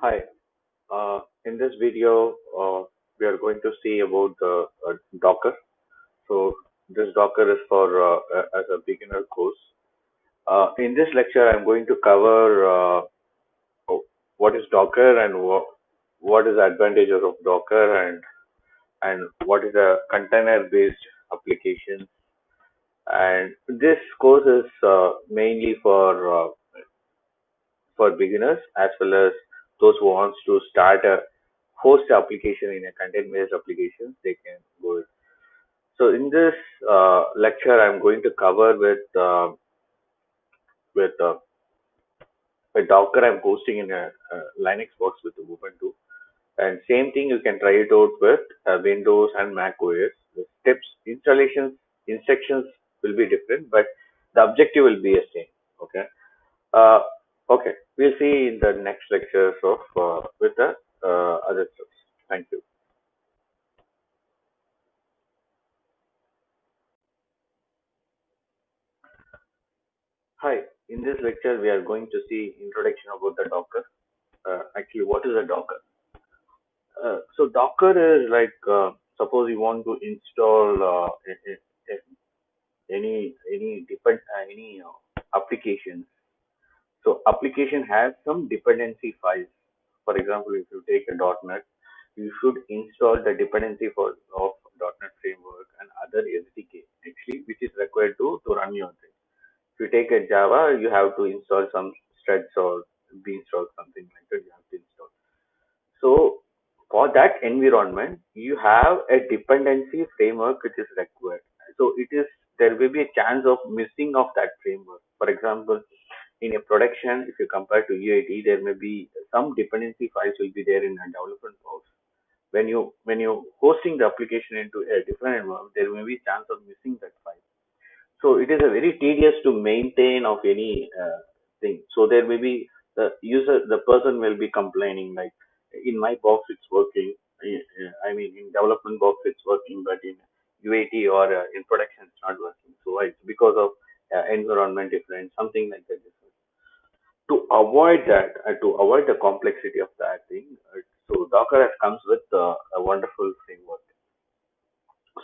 Hi, uh, in this video, uh, we are going to see about the uh, Docker. So this Docker is for uh, as a beginner course. Uh, in this lecture, I'm going to cover uh, what is Docker and what what is the advantages of Docker and and what is a container-based application. And this course is uh, mainly for uh, for beginners as well as those who wants to start a host application in a content-based application, they can go. So in this uh, lecture, I'm going to cover with uh, with uh, Docker. I'm hosting in a, a, Linux box with Ubuntu, and same thing you can try it out with uh, Windows and Mac OS. The steps, installations, instructions will be different, but the objective will be the same. Okay. Okay, we'll see in the next lectures of uh, with the uh, other stuff. Thank you. Hi, in this lecture we are going to see introduction about the Docker. Uh, actually, what is a Docker? Uh, so Docker is like uh, suppose you want to install uh, any any depend uh, any uh, applications so application has some dependency files. For example, if you take a .NET, you should install the dependency for of .NET framework and other SDK actually, which is required to to run your thing. If you take a Java, you have to install some struts or beanstalk something like that. You have to install. So for that environment, you have a dependency framework which is required. So it is there will be a chance of missing of that framework. For example, in a production, if you compare to UAT, there may be some dependency files will be there in a development box. When you when you hosting the application into a different environment, there may be chance of missing that file. So it is a very tedious to maintain of any uh, thing. So there may be the user, the person will be complaining like, in my box it's working. I mean, in development box it's working, but in UAT or uh, in production it's not working. So it's because of uh, environment difference, something like that to avoid that and to avoid the complexity of that thing, uh, so Docker has comes with uh, a wonderful framework.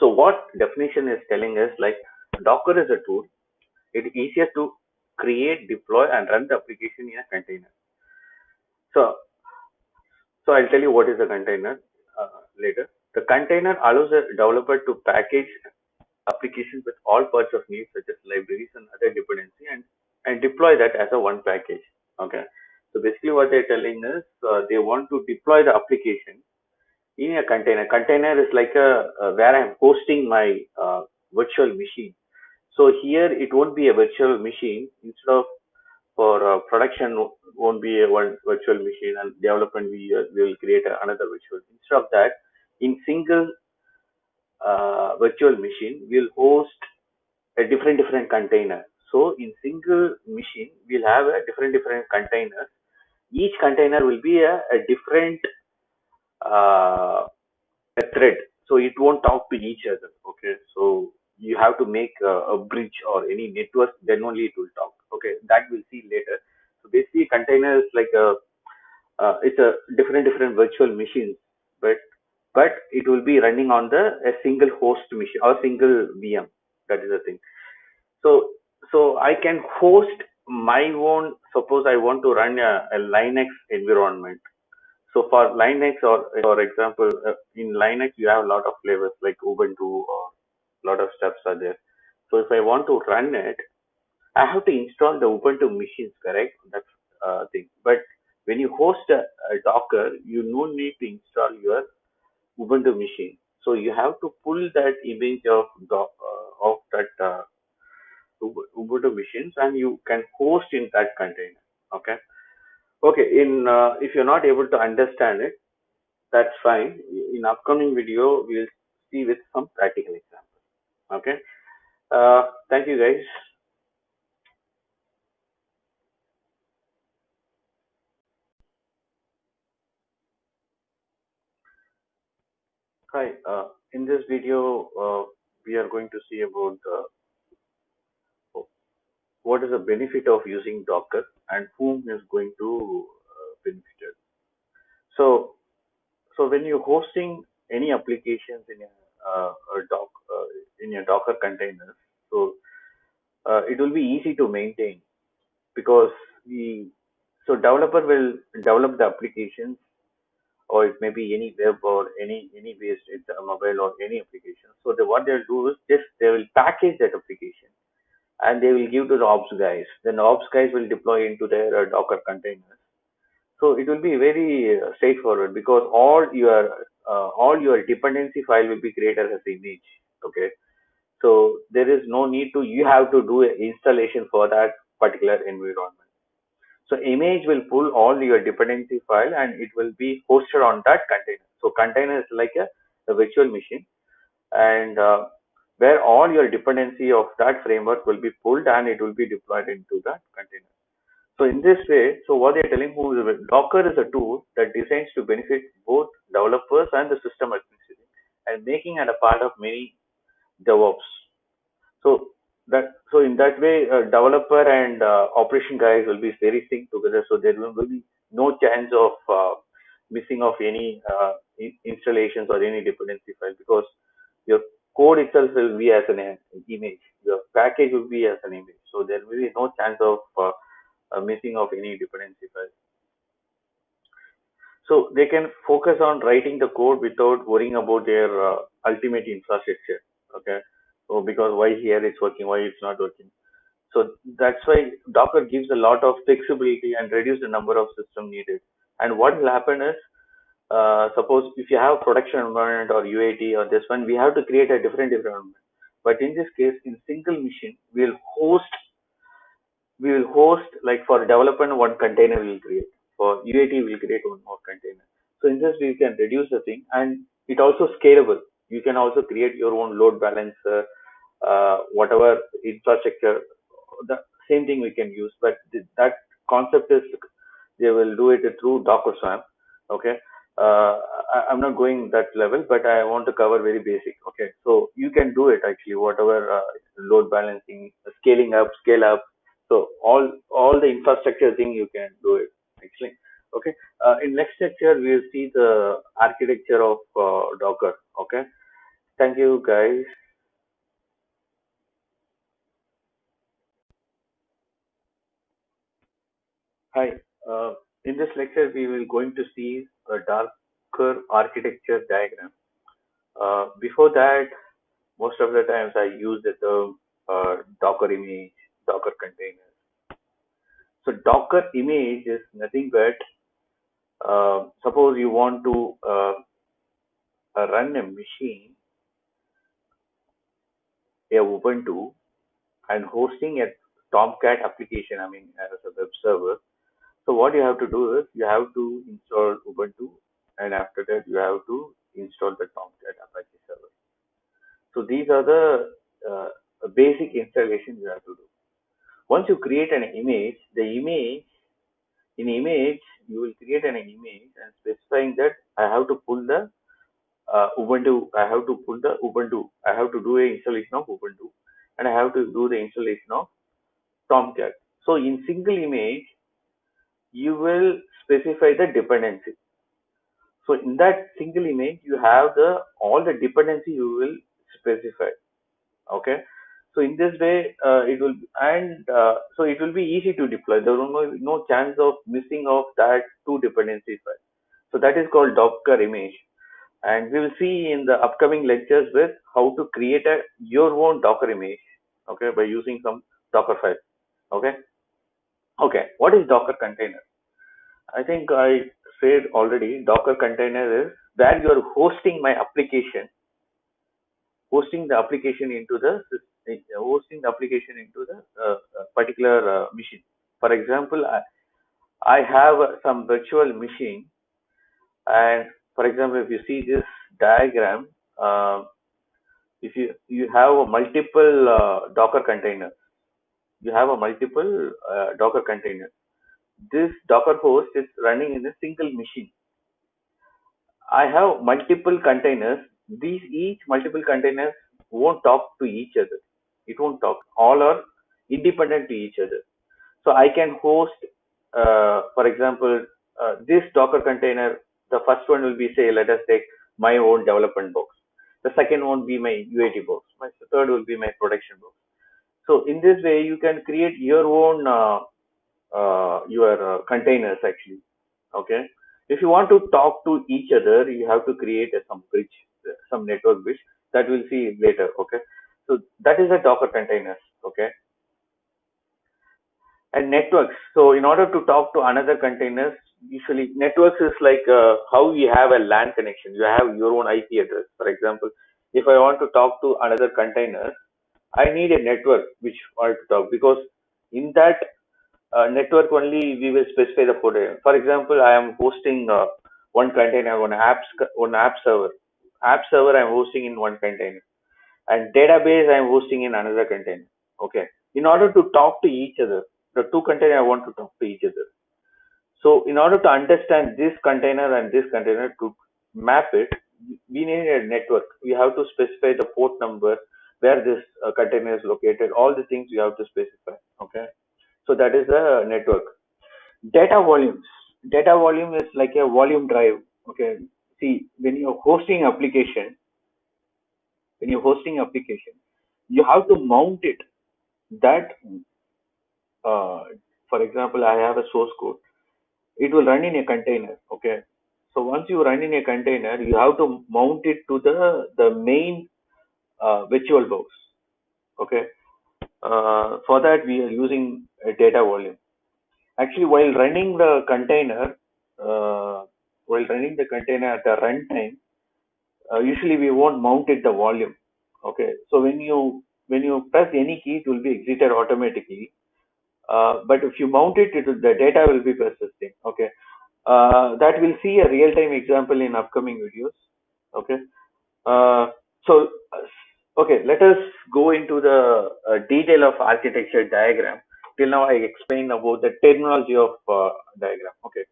So what definition is telling us like Docker is a tool. It is easier to create, deploy, and run the application in a container. So, so I'll tell you what is a container uh, later. The container allows a developer to package applications with all parts of needs such as libraries and other dependency and and deploy that as a one package. Okay. So basically what they're telling is uh, they want to deploy the application in a container. Container is like a, where I'm hosting my uh, virtual machine. So here it won't be a virtual machine instead of for uh, production won't be a one virtual machine and development we, uh, we will create another virtual. Instead of that, in single uh, virtual machine, we'll host a different different container. So in single machine, we'll have a different different containers. Each container will be a, a different uh, a thread. So it won't talk to each other. Okay. So you have to make a, a bridge or any network, then only it will talk. Okay. That we'll see later. So basically container is like a, uh, it's a different different virtual machines, but but it will be running on the a single host machine or single VM. That is the thing. So so I can host my own, suppose I want to run a, a Linux environment. So for Linux or for example, uh, in Linux, you have a lot of flavors like Ubuntu or a lot of steps are there. So if I want to run it, I have to install the Ubuntu machines, correct? That's uh, thing. But when you host a, a Docker, you no need to install your Ubuntu machine. So you have to pull that image of uh, of that uh, Ubuntu machines and you can host in that container. Okay. Okay. In uh, if you're not able to understand it, that's fine. In upcoming video, we'll see with some practical examples. Okay. Uh, thank you guys. Hi, uh, in this video, uh, we are going to see about the what is the benefit of using Docker and whom is going to uh, benefit it. So, so when you're hosting any applications in a, uh, a doc uh, in your Docker container, so uh, it will be easy to maintain because the so developer will develop the applications or it may be any web or any any based mobile or any application. So the, what they'll do is just they will package that application and they will give to the ops guys. Then the ops guys will deploy into their uh, Docker containers. So it will be very uh, straightforward because all your uh, all your dependency file will be created as image. Okay, so there is no need to you have to do installation for that particular environment. So image will pull all your dependency file and it will be hosted on that container. So container is like a, a virtual machine and uh, where all your dependency of that framework will be pulled and it will be deployed into that container. So in this way, so what they're telling you is Docker is a tool that designs to benefit both developers and the system administrators and making it a part of many DevOps. So that so in that way, developer and uh, operation guys will be very synced together. So there will be no chance of uh, missing of any uh, installations or any dependency file because your code itself will be as an image. Your package will be as an image. So there will be no chance of uh, missing of any dependency. So they can focus on writing the code without worrying about their uh, ultimate infrastructure. Okay. So because why here it's working, why it's not working. So that's why Docker gives a lot of flexibility and reduce the number of system needed. And what will happen is, uh, suppose if you have production environment or UAT or this one, we have to create a different environment. But in this case, in single machine, we'll host, we will host like for development, one container we'll create. For UAT, we'll create one more container. So in this, we can reduce the thing and it also scalable you can also create your own load balancer uh, whatever infrastructure the same thing we can use but th that concept is they will do it through docker swarm okay uh, I, am not going that level but i want to cover very basic okay so you can do it actually whatever uh, load balancing scaling up scale up so all all the infrastructure thing you can do it actually okay uh, in next lecture we'll see the architecture of uh, docker okay Thank you, guys. Hi. Uh, in this lecture, we will going to see a Docker architecture diagram. Uh, before that, most of the times I use the term uh, Docker image, Docker container. So Docker image is nothing but uh, suppose you want to uh, run a machine a Ubuntu and hosting a Tomcat application, I mean, as a web server. So what you have to do is you have to install Ubuntu and after that you have to install the Tomcat Apache server. So these are the uh, basic installations you have to do. Once you create an image, the image, in image, you will create an image and specifying that I have to pull the uh, Ubuntu, I have to put the Ubuntu, I have to do a installation of Ubuntu and I have to do the installation of Tomcat. So in single image, you will specify the dependency. So in that single image, you have the all the dependency you will specify. Okay. So in this way, uh, it will and uh, so it will be easy to deploy. There will no no chance of missing of that two dependency file. So that is called Docker image and we will see in the upcoming lectures with how to create a your own docker image okay by using some docker file okay okay what is docker container? I think i said already docker container is where you are hosting my application hosting the application into the hosting the application into the uh, particular uh, machine. For example I, I have some virtual machine and for example, if you see this diagram, uh, if you you have multiple uh, Docker container, you have a multiple uh, Docker container. This Docker host is running in a single machine. I have multiple containers. These each multiple containers won't talk to each other. It won't talk. All are independent to each other. So I can host, uh, for example, uh, this Docker container The first one will be say, let us take my own development box. The second one will be my UAT box. My third will be my production box. So in this way, you can create your own uh, uh, your uh, containers actually. Okay. If you want to talk to each other, you have to create some bridge, some network bridge that we'll see later. Okay. So that is a Docker containers. Okay. And networks. So in order to talk to another containers, usually networks is like uh, how you have a LAN connection. You have your own IP address. For example, if I want to talk to another container, I need a network which I to talk because in that uh, network only we will specify the port. For example, I am hosting uh, one container on apps on app server. App server I am hosting in one container, and database I am hosting in another container. Okay. In order to talk to each other, the two container I want to talk to each other. So in order to understand this container and this container to map it, we need a network. We have to specify the port number where this uh, container is located, all the things you have to specify. Okay. So that is the network. Data volumes. Data volume is like a volume drive. Okay. See, when you're hosting application, when you're hosting application, you have to mount it. That, uh, for example, I have a source code. It will run in a container. Okay. So once you run in a container, you have to mount it to the the main virtual box. Okay. Uh, for that, we are using a data volume. Actually, while running the container, uh, while running the container at the runtime, uh, usually we won't mount it the volume. Okay. So when you when you press any key, it will be exited automatically. Uh, but if you mount it, it will, the data will be persisting. Okay. Uh, that we'll see a real-time example in upcoming videos. Okay. Uh, so Okay, let us go into the uh, detail of architecture diagram. Till now, I explained about the terminology of uh, diagram. Okay,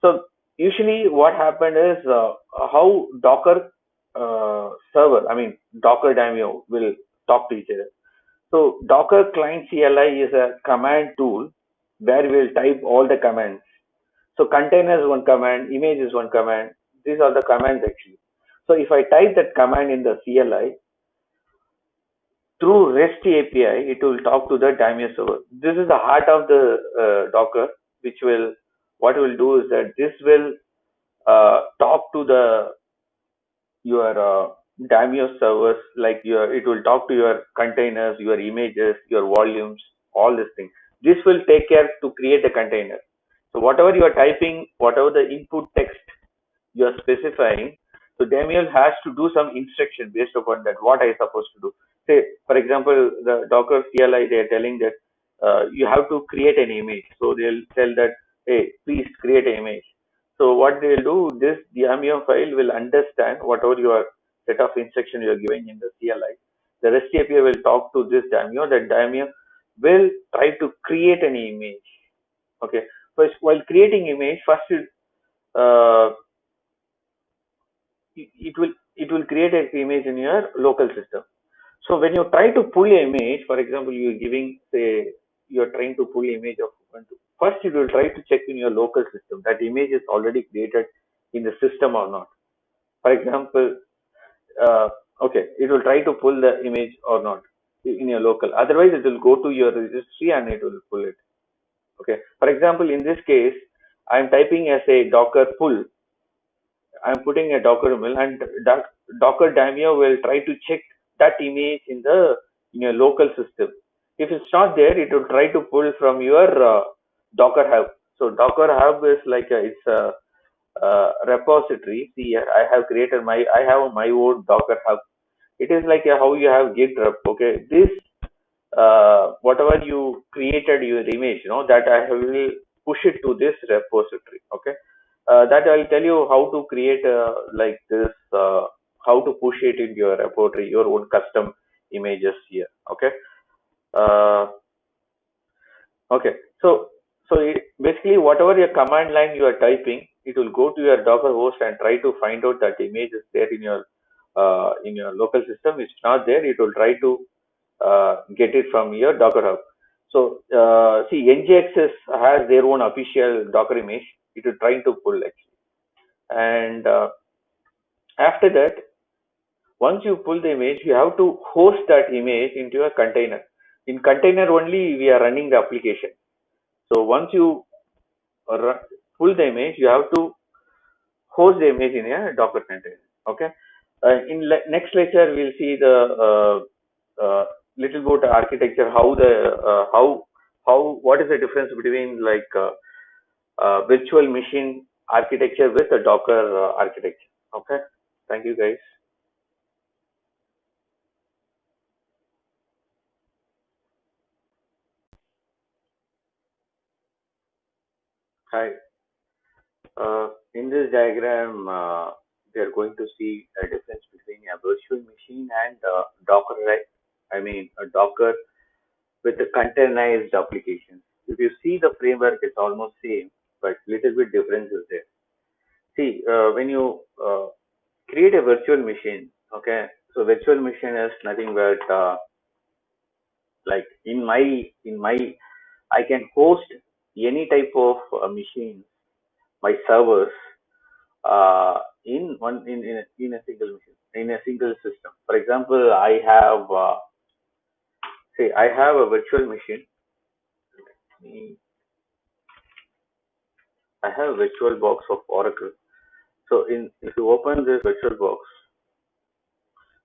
so usually what happened is uh, how Docker uh, server, I mean Docker Daemon will talk to each other. So Docker client CLI is a command tool where we'll type all the commands. So container is one command, image is one command. These are the commands actually. So if I type that command in the CLI, through REST API, it will talk to the Daemon server. This is the heart of the uh, Docker, which will, what will do is that this will uh, talk to the, your uh, Daemon servers, like your, it will talk to your containers, your images, your volumes, all these things. This will take care to create a container. So whatever you are typing, whatever the input text you are specifying, so Daemon has to do some instruction based upon that, what I supposed to do say, for example, the Docker CLI, they are telling that uh, you have to create an image. So they'll tell that, hey, please create an image. So what they'll do, this Daemon file will understand whatever your set of instruction you're giving in the CLI. The REST API will talk to this Daemon. That Daemon will try to create an image. Okay. First, while creating image, first uh, it, it will it will create an image in your local system. So when you try to pull image, for example, you're giving, say, you're trying to pull image of Ubuntu. First, you will try to check in your local system that image is already created in the system or not. For example, uh, okay, it will try to pull the image or not in your local. Otherwise, it will go to your registry and it will pull it. Okay. For example, in this case, I'm typing as a Docker pull. I'm putting a Docker mill and Docker Daemon will try to check that image in the in your local system. If it's not there, it will try to pull from your uh, Docker Hub. So Docker Hub is like a, it's a, a repository. See, I have created my I have my own Docker Hub. It is like a, how you have GitHub. Okay, this uh, whatever you created your image, you know that I will push it to this repository. Okay, uh, that I'll tell you how to create uh, like this uh, how to push it in your repository, your own custom images here. Okay. Uh, okay. So, so it, basically whatever your command line you are typing, it will go to your Docker host and try to find out that image is there in your uh, in your local system. If it's not there, it will try to uh, get it from your Docker Hub. So uh, see, NGINX has their own official Docker image. It is trying to pull actually and uh, after that once you pull the image you have to host that image into a container. In container only we are running the application. So once you pull the image you have to host the image in a docker container okay? Uh, in le next lecture we'll see the uh, uh, little bit architecture how the uh, how how what is the difference between like uh, uh, virtual machine architecture with a docker architecture okay? Thank you guys hi in this diagram we are going to see a difference between a virtual machine and uh, Docker, right? I mean, a Docker with a containerized application. If you see the framework, it's almost same, but little bit difference is there. See, uh, when you uh, create a virtual machine, okay, so virtual machine is nothing but uh, like in my in my I can host any type of uh, machine, my servers uh, in one in in a, in a single machine in a single system. For example, I have uh, say I have a virtual machine. I have a virtual box of Oracle. So in if you open this virtual box,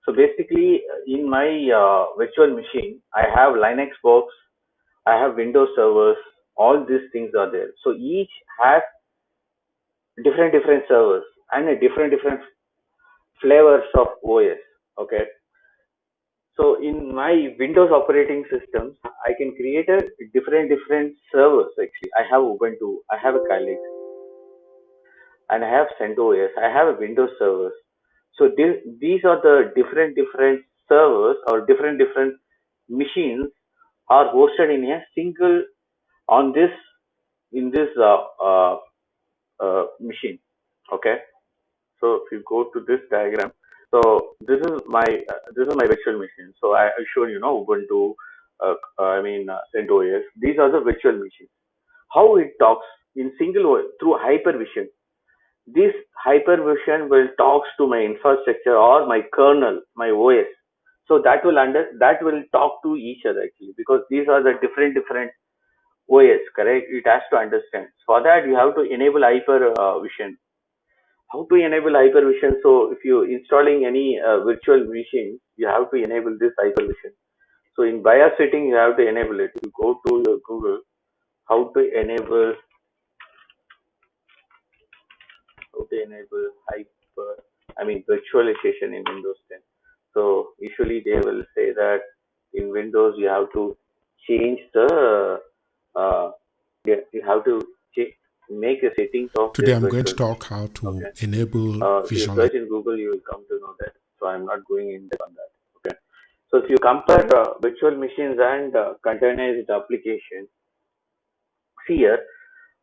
so basically in my uh, virtual machine, I have Linux box, I have Windows servers, all these things are there. So each has different different servers and a different different flavors of OS. Okay. So in my Windows operating systems, I can create a different different servers. Actually, I have Ubuntu, I have a Kali, and I have CentOS. I have a Windows servers. So these are the different different servers or different different machines are hosted in a single on this in this uh, uh, uh, machine. Okay. So if you go to this diagram, so this is my uh, this is my virtual machine. So I, showed you know Ubuntu, uh, I mean uh, CentOS. These are the virtual machines. How it talks in single way through hypervision. This hypervision will talks to my infrastructure or my kernel, my OS. So that will under that will talk to each other actually because these are the different different OS. Correct? It has to understand. For that you have to enable hypervision how to enable hypervision so if you installing any uh, virtual machine you have to enable this hypervision so in BIOS setting you have to enable it you go to google how to enable how to enable hyper i mean virtualization in windows 10 so usually they will say that in windows you have to change the uh, have to make a settings of Today I'm going to talk how to okay. enable uh, if you search in Google, you will come to know that. So I'm not going in on that. Okay. So if you compare uh, virtual machines and uh, containerized applications, here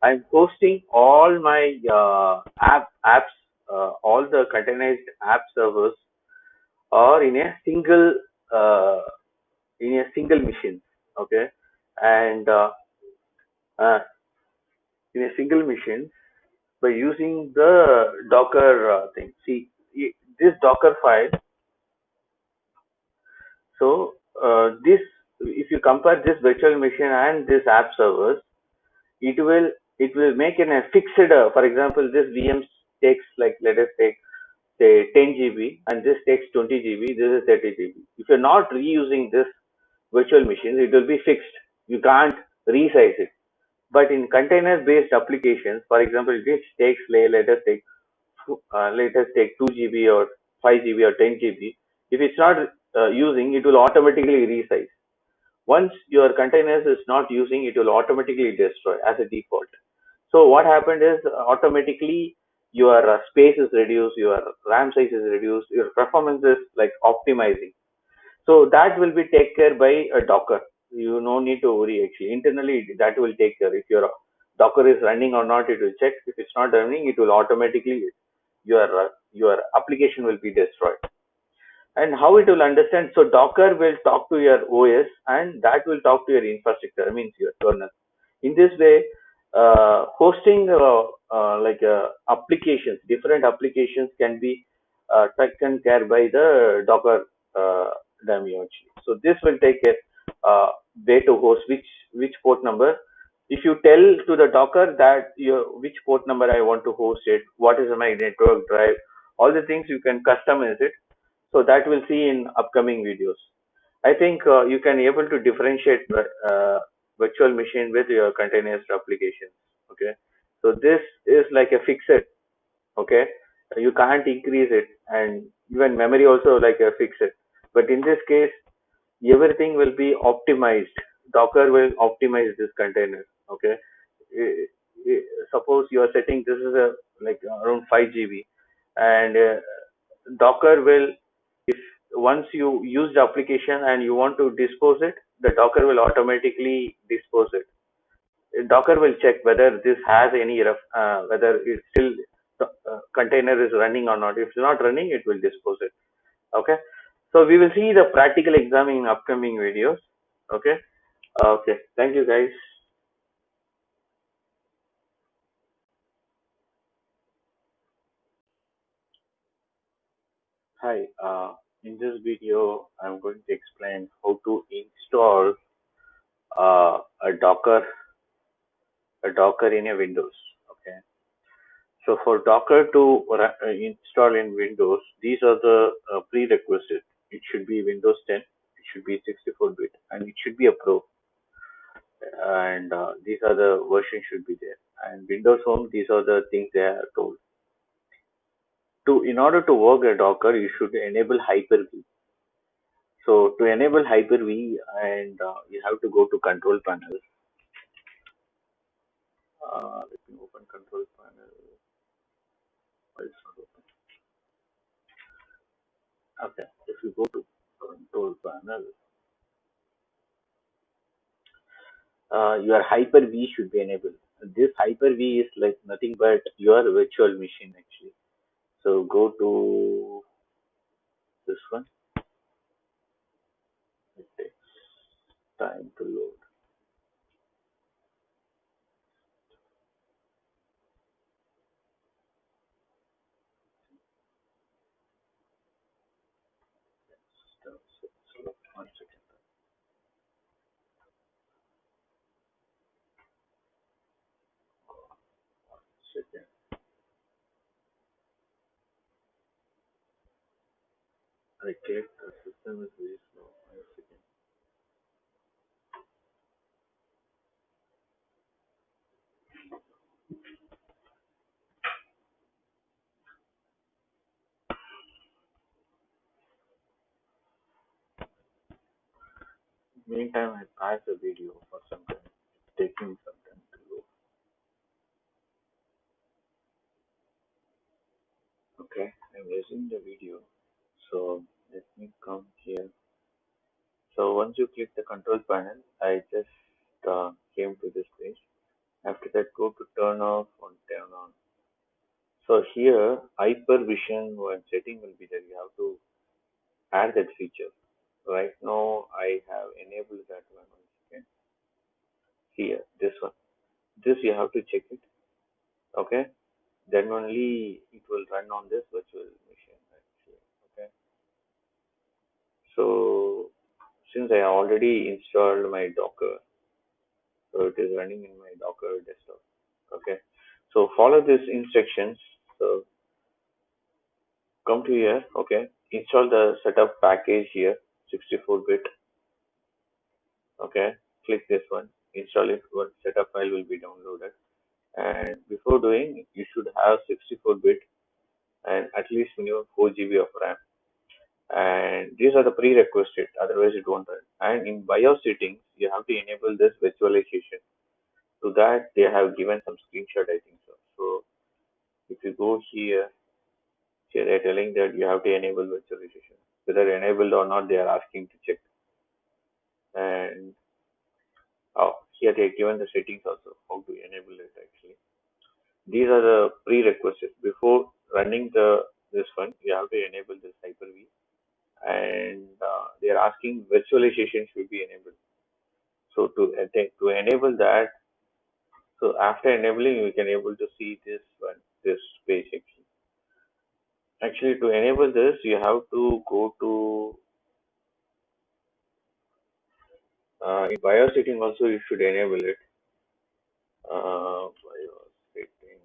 I'm hosting all my uh, app apps, uh, all the containerized app servers are in a single uh, in a single machine. Okay, and in a single machine by using the Docker uh, thing. See, this Docker file. So uh, this, if you compare this virtual machine and this app servers, it will it will make in a fixed. Uh, for example, this VM takes like let us take say 10 GB and this takes 20 GB. This is 30 GB. If you're not reusing this virtual machine, it will be fixed. You can't resize it. But in container-based applications, for example, which takes let us take uh, let us take 2 GB or 5 GB or 10 GB. If it's not uh, using, it will automatically resize. Once your containers is not using, it will automatically destroy as a default. So what happened is automatically your uh, space is reduced, your RAM size is reduced, your performance is like optimizing. So that will be taken care by a Docker you no need to worry actually. Internally that will take care. If your docker is running or not it will check. If it's not running it will automatically your your application will be destroyed. And how it will understand so docker will talk to your os and that will talk to your infrastructure I means your kernel. In this way uh, hosting uh, uh, like uh, applications, different applications can be uh, taken care by the Docker uh, daemon. So this will take a uh, way to host which which port number. If you tell to the Docker that you which port number I want to host it, what is my network drive, all the things you can customize it. So that we'll see in upcoming videos. I think uh, you can able to differentiate uh, virtual machine with your containerized applications. Okay, so this is like a fixed. Okay, you can't increase it, and even memory also like a fixed. But in this case, everything will be optimized. Docker will optimize this container. Okay, suppose you are setting this is a like around 5 GB, and uh, Docker will if once you use the application and you want to dispose it, the Docker will automatically dispose it. Docker will check whether this has any uh, whether it's still uh, container is running or not. If it's not running, it will dispose it. Okay. So we will see the practical exam in upcoming videos. Okay. Okay. Thank you guys. Hi. Uh, in this video, I'm going to explain how to install uh, a Docker a Docker in a Windows. Okay. So for Docker to uh, install in Windows, these are the uh, prerequisites. It should be Windows 10, it should be 64-bit, and it should be a Pro. And uh, these are the versions should be there. And Windows Home, these are the things they are told. To in order to work a Docker, you should enable Hyper-V. So to enable Hyper-V, and uh, you have to go to Control Panel uh, let me open control panel. Open? Okay, if you go to control panel, uh, your Hyper-V should be enabled. This Hyper-V is like nothing but your virtual machine actually. So go to this one. It takes time to load. one second. One second. I checked the system is very slow. One second. Meantime, I pass the video for some time. Taking some time to load. Okay, I'm using the video. So let me come here. So once you click the control panel, I just uh, came to this page. After that, go to turn off or turn on. So here, hypervision one setting will be there. You have to add that feature right now I have enabled that one here this one this you have to check it okay then only it will run on this virtual machine actually okay so since I already installed my docker so it is running in my docker desktop. Okay. So follow these instructions. So come to here. Okay. Install the setup package here 64-bit. Okay, click this one, install it, one setup file will be downloaded. And before doing, you should have 64-bit and at least minimum 4 GB of RAM. And these are the prerequisites, otherwise it won't run. And in BIOS settings, you have to enable this virtualization. To that, they have given some screenshot, I think so. So if you go here, here they're telling that you have to enable virtualization whether enabled or not they are asking to check and oh here they have given the settings also how to enable it actually these are the prerequisites before running the this one you have to enable this hyper-v and uh, they are asking virtualization should be enabled so to to enable that So after enabling, we can able to see this one, this page actually. Actually, to enable this, you have to go to uh, in BIOS setting also you should enable it. Uh, BIOS setting,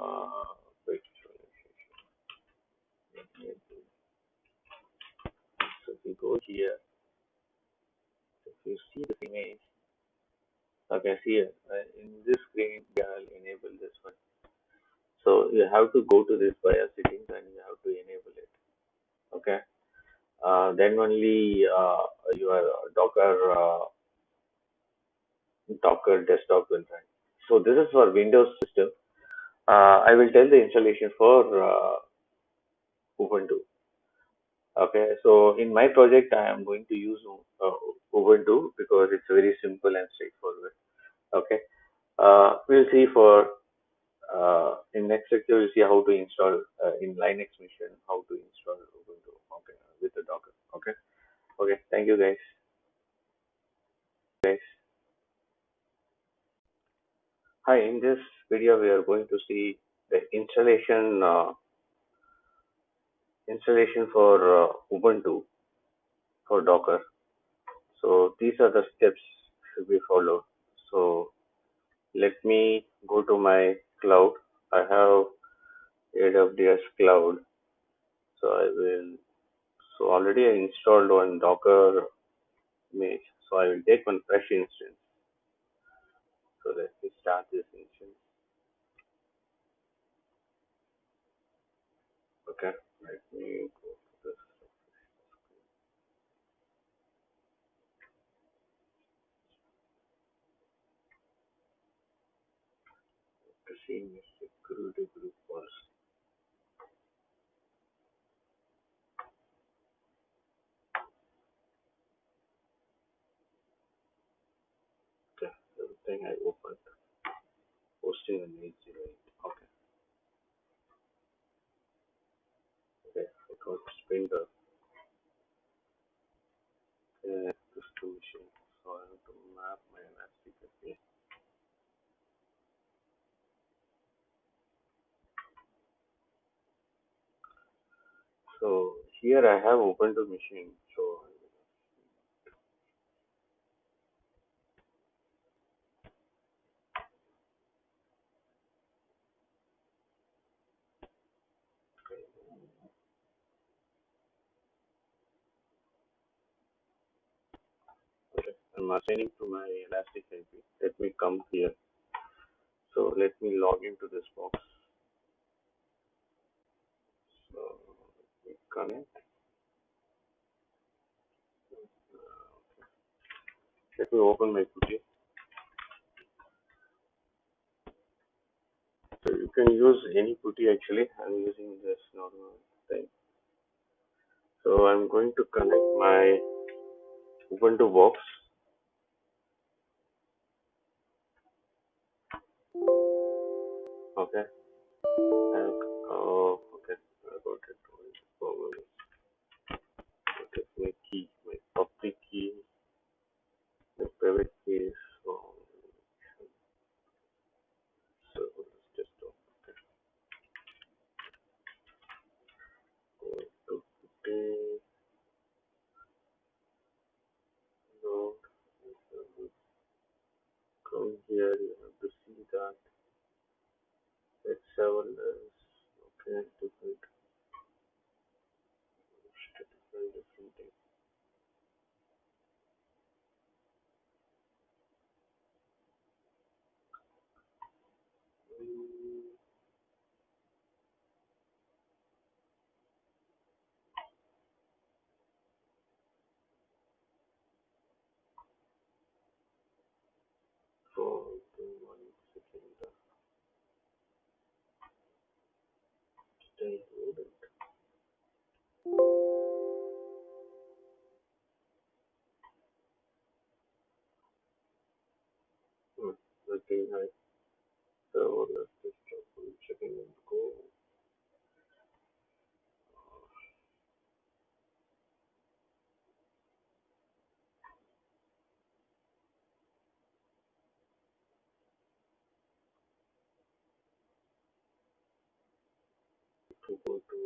uh, virtualization. So if you go here, if you see the image, okay, here, uh, in this screen, I'll enable this one. So you have to go to this BIOS settings and you have to enable it. Okay. Uh, then only uh, your Docker uh, Docker desktop will run. So this is for Windows system. Uh, I will tell the installation for uh, Ubuntu. Okay, so in my project, I am going to use uh, Ubuntu because it's very simple and straightforward. Okay, uh, we'll see for uh, in next lecture we'll see how to install uh, in Linux machine how to install Ubuntu. Okay, with the Docker. Okay, okay. Thank you guys. Guys. Hi, in this video we are going to see the installation uh, installation for uh, Ubuntu for Docker. So these are the steps should be followed. So let me go to my cloud. I have AWS cloud. So I will. So already I installed one Docker image. So I will take one fresh instance. So let me start this instance. Okay, let me go to this. My security group first. Okay, everything I opened. Posting an 808. Connect this machine. So I have to map my elastic again. So here I have opened the machine. So okay, I'm assigning to my elastic IP. Let me come here. So let me log into this box. So connect. Let me open my PuTTY. So you can use any PuTTY actually. I'm using this normal thing. So I'm going to connect my Ubuntu box. Okay. And, oh, okay. I got it. Forward. Okay, my key, my public key, my private key is from so let's just okay. Go to PuTTY. No, come here. You have to see that. Let's have a list. Okay, different, different, different thing. For one second, stay to go to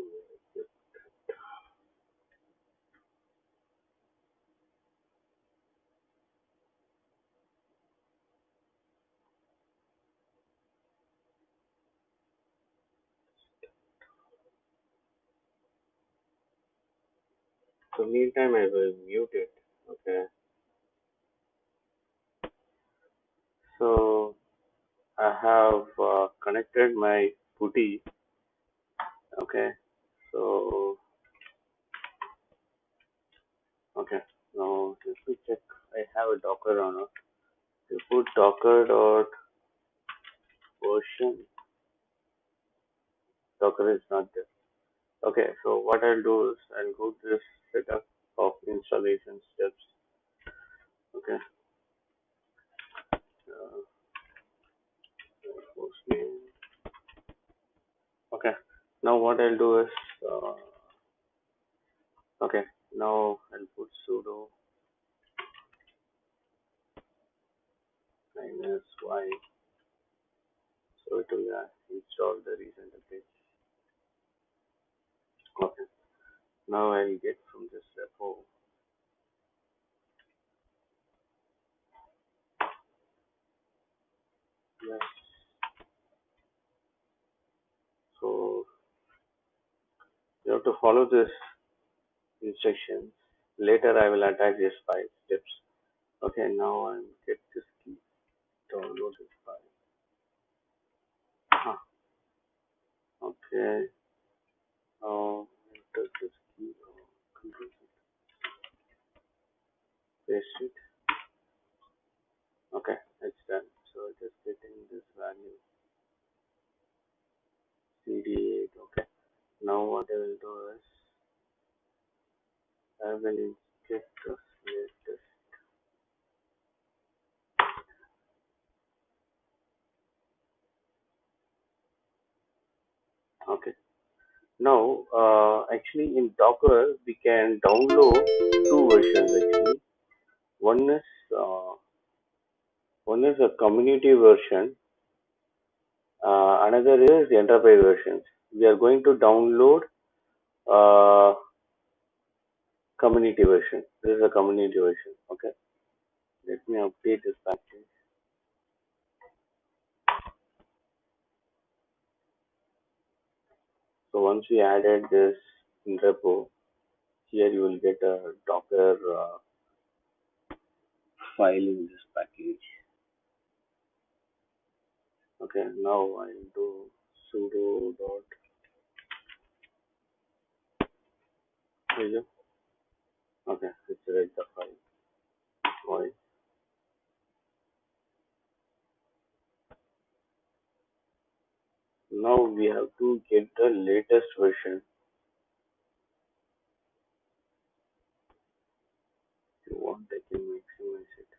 so meantime I will mute it. Okay. So I have uh, connected my PuTTY. Okay. So okay. Now let me check. I have a Docker on it. You put Docker dot version. Docker is not there. Okay. So what I'll do is I'll go to this setup of installation steps. Okay. Uh. Okay. Now what I'll do is uh, okay. Now I'll put sudo minus y so it will uh, install the recent update. Okay. Now I'll get from this repo. Yes. So you have to follow this instructions. Later I will attach these five steps. Okay, now I'll get this key, download this file. Huh. Okay. Now enter this key, oh, control C. paste it. Okay, it's done. So just getting this value CD8. Okay. Now what I will do is I will get this latest. Okay. Now, uh, actually in Docker, we can download two versions actually. One is uh, one is a community version. Uh, another is the enterprise version. We are going to download uh, community version. This is a community version. Okay. Let me update this package. So once we added this in repo, here you will get a Docker uh, file in this package. Okay, now I do sudo dot Okay? Now we have to get the latest version. You want, maximize it.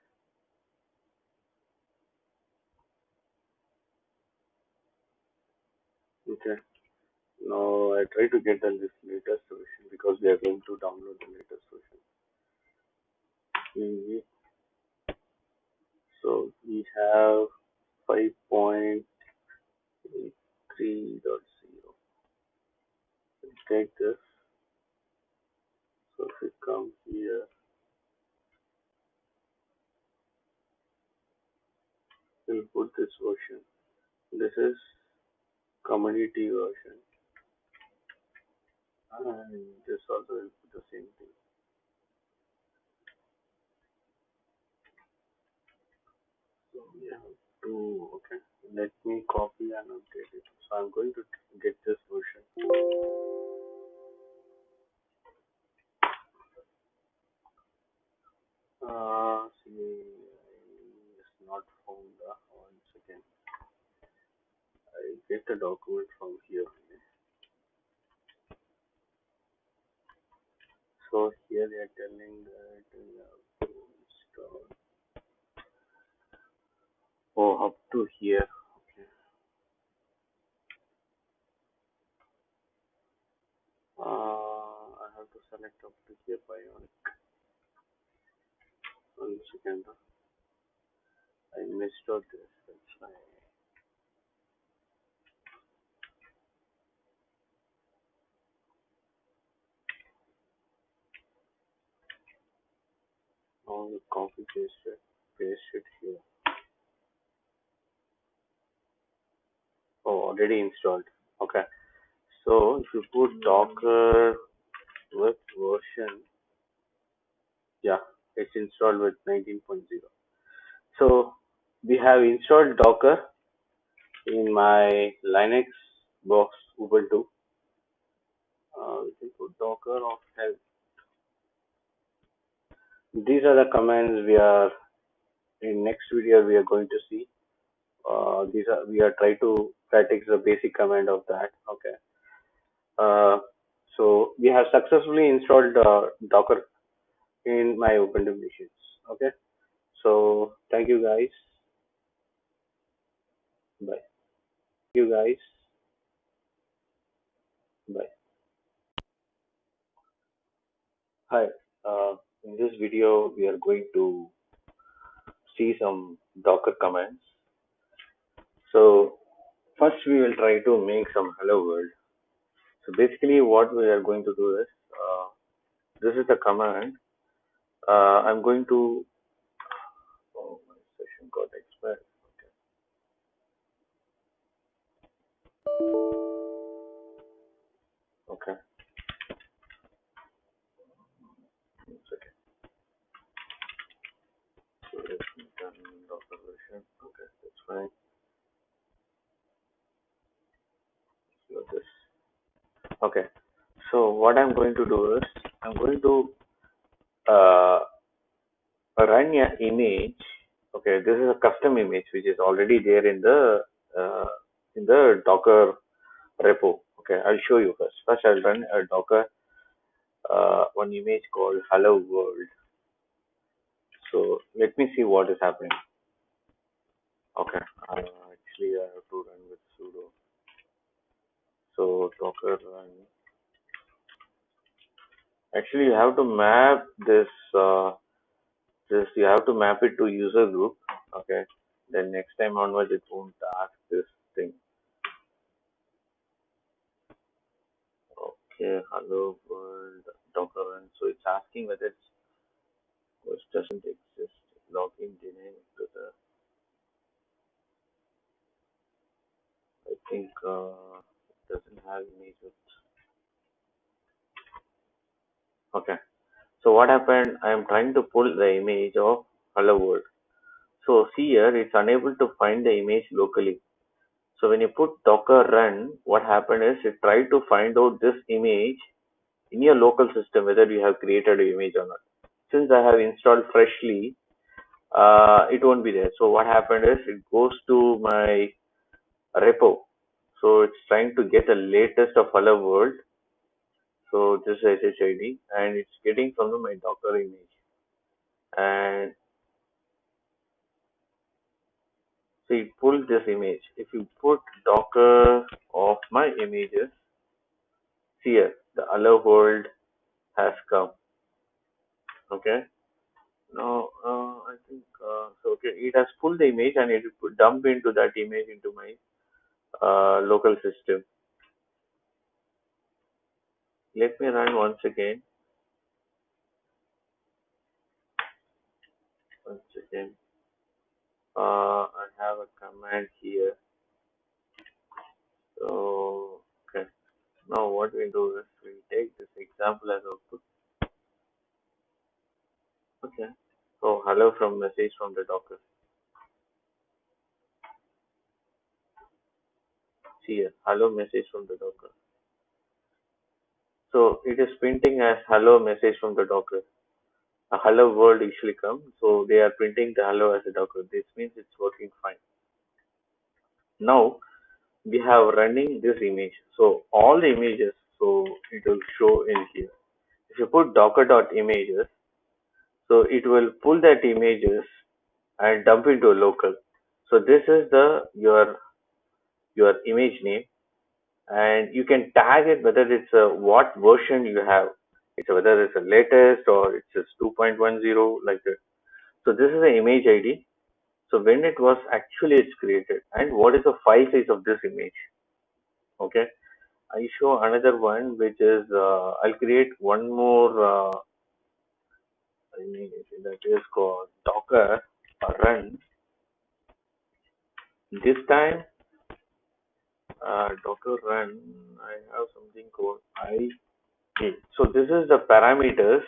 Okay. Now I try to get the latest version because we are going to download the latest version. So we have second. I missed out this. That's fine. All the copy paste it here. Oh, already installed. Okay. So if you put Docker with version, yeah, it's installed with 19.0. So we have installed Docker in my Linux box Ubuntu. Uh, we can put Docker of help. These are the commands we are in next video we are going to see. Uh, these are we are trying to practice the basic command of that. Okay. Uh, so we have successfully installed uh, Docker in my open machines. Okay. So thank you guys. Bye. You guys. Bye. Hi. Uh, in this video, we are going to see some Docker commands. So first we will try to make some hello world. So basically what we are going to do is, uh, this is the command. Uh, I'm going to, oh my session got expired. Okay. Okay. So. Okay, that's fine. Got this. Okay. So what I'm going to do is I'm going to uh, run image. Okay, this is a custom image which is already there in the uh, in the Docker repo. Okay, I'll show you first. First, I'll run a Docker uh, one image called Hello World. So let me see what is happening. Okay, uh, actually I have to run with sudo. So Docker run. Actually, you have to map this. Uh, this you have to map it to user group. Okay. Then next time onwards, it won't ask this thing. Okay. Hello world Docker run. So it's asking whether it's which doesn't exist. Login deny to the. I think uh, it doesn't have images. Okay. So what happened? I am trying to pull the image of hello world. So see here, it's unable to find the image locally. So when you put docker run, what happened is it tried to find out this image in your local system, whether you have created an image or not. Since I have installed freshly, uh, it won't be there. So what happened is it goes to my repo. So it's trying to get the latest of hello world so this is SSID and it's getting from the, my Docker image. And so you pull this image. If you put Docker of my images, see here, the hello world has come. Okay. Now, uh, I think, uh, so okay, it has pulled the image and it will dump into that image into my uh, local system. Let me run once again. Once again. Uh, I have a command here. So, okay. Now what we do is we take this example as output. Okay. So hello from message from the Docker. See here, hello message from the Docker. So it is printing as hello message from the Docker. A hello world usually comes, so they are printing the hello as a Docker. This means it's working fine. Now we have running this image. So all the images, so it will show in here. If you put docker.images, so it will pull that images and dump into a local. So this is the your your image name and you can tag it whether it's a what version you have it's whether it's a latest or it's just 2.10 like that. So this is the image id so when it was actually it's created and what is the file size of this image? Okay. I show another one which is uh, i'll create one more uh, mean that is called docker run. This time uh, docker run i have something called i so this is the parameters.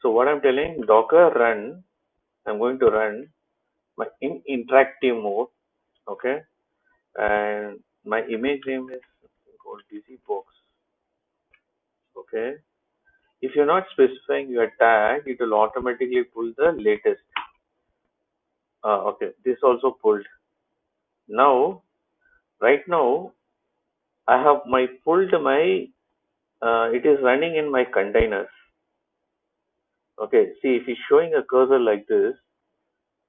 So what i'm telling docker run i'm going to run my in interactive mode okay? And my image name is called busybox okay? If you're not specifying your tag it will automatically pull the latest. Uh, okay this also pulled. Now right now i have my pulled my uh, it is running in my containers. Okay see if you're showing a cursor like this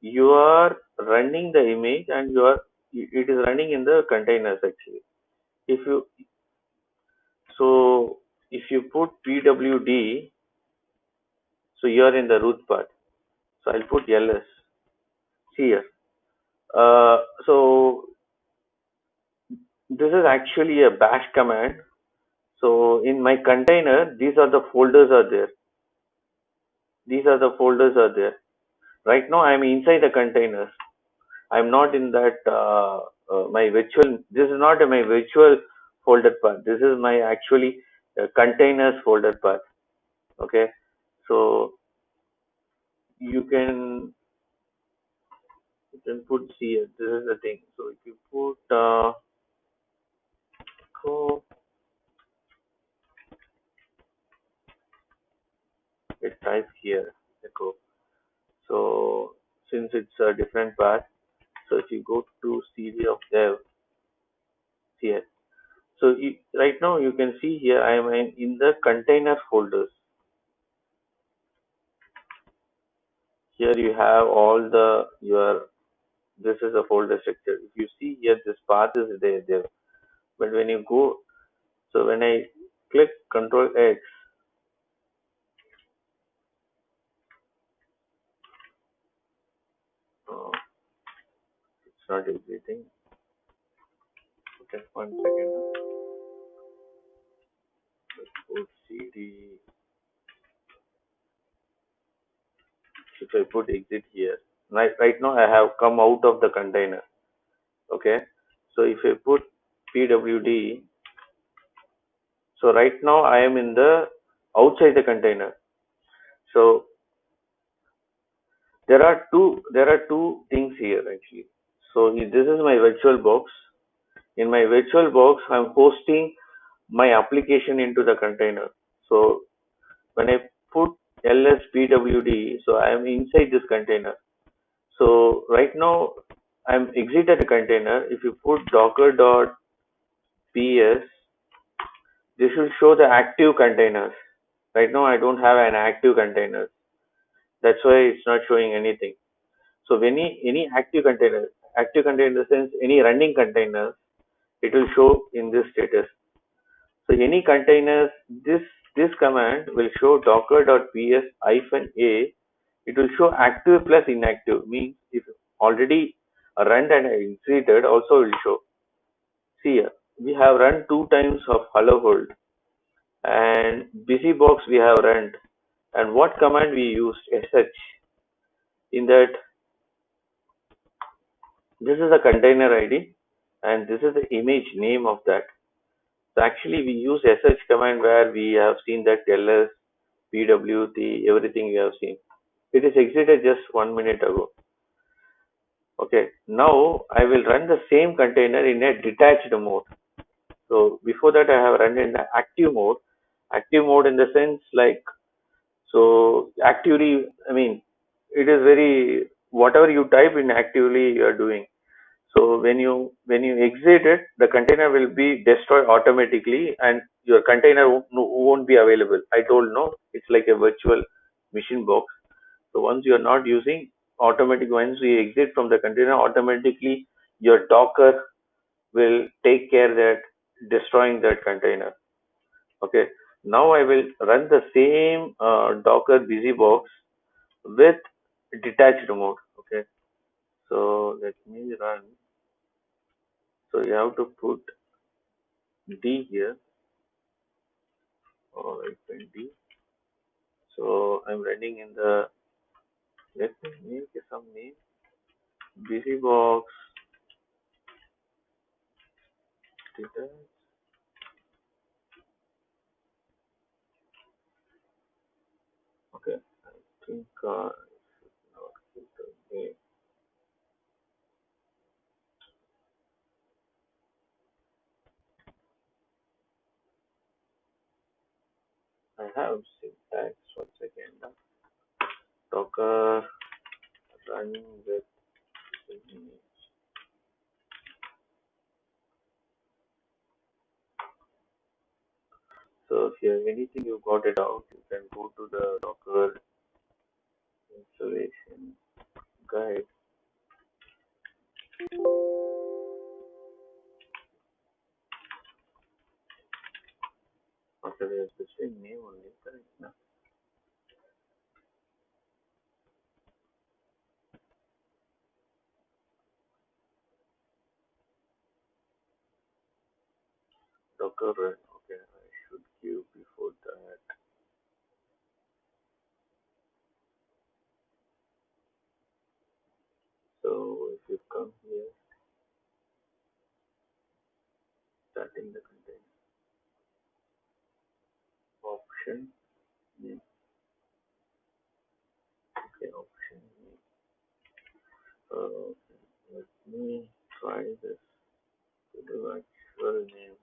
you are running the image and you are it is running in the containers actually. If you so if you put pwd so you are in the root part. So i'll put ls here. Uh, so this is actually a bash command. So in my container these are the folders are there. These are the folders are there. Right now i'm inside the container. I'm not in that uh, uh, my virtual this is not my virtual folder path. This is my actually uh, containers folder path. Okay? So you can you can put here this is the thing. So if you put uh, echo it type here. Echo so since it's a different path so if you go to cd of dev here. So you, right now you can see here i am in, in the container folders. Here you have all the your this is a folder structure. If you see here this path is there there but when you go so when i click control x uh, it's not exiting okay one second. Let's put cd if i put exit here? Right right now i have come out of the container. Okay so if i put pwd so right now i am in the outside the container. So there are two there are two things here actually. So this is my virtual box. In my virtual box i'm hosting my application into the container. So when i put ls pwd so i am inside this container. So right now i'm exited the container. If you put docker dot ps this will show the active containers. Right now i don't have an active container. That's why it's not showing anything. So any any active container active container in sense any running containers it will show in this status. So any containers this this command will show docker.ps a. It will show active plus inactive. Means if already run and exited also will show. See here we have run two times of hello world and busybox we have run. And what command we used sh in that this is a container id and this is the image name of that. So actually we use sh command where we have seen that ls pwd everything we have seen. It is exited just one minute ago. Okay now i will run the same container in a detached mode so before that i have run in the active mode. Active mode in the sense like so actively i mean it is very whatever you type in actively you are doing. So when you when you exit it the container will be destroyed automatically and your container won't, be available. I told no it's like a virtual machine box. So once you are not using automatic once you exit from the container automatically your docker will take care that destroying that container. Okay. Now i will run the same uh, docker busybox with detached mode. Okay. So let me run. So you have to put d here. Or right d. So i'm running in the let me make some name. Box. Okay, I think uh, I should not put the name. I have syntax once again. Docker running with image. So if you have anything you've got it out, you can go to the Docker installation guide. Okay, there's the same name only, correct? No. Docker run. Okay, I should give before that. So if you come here, starting the container. Option, name. okay, option name. Uh, let me try this to the actual name.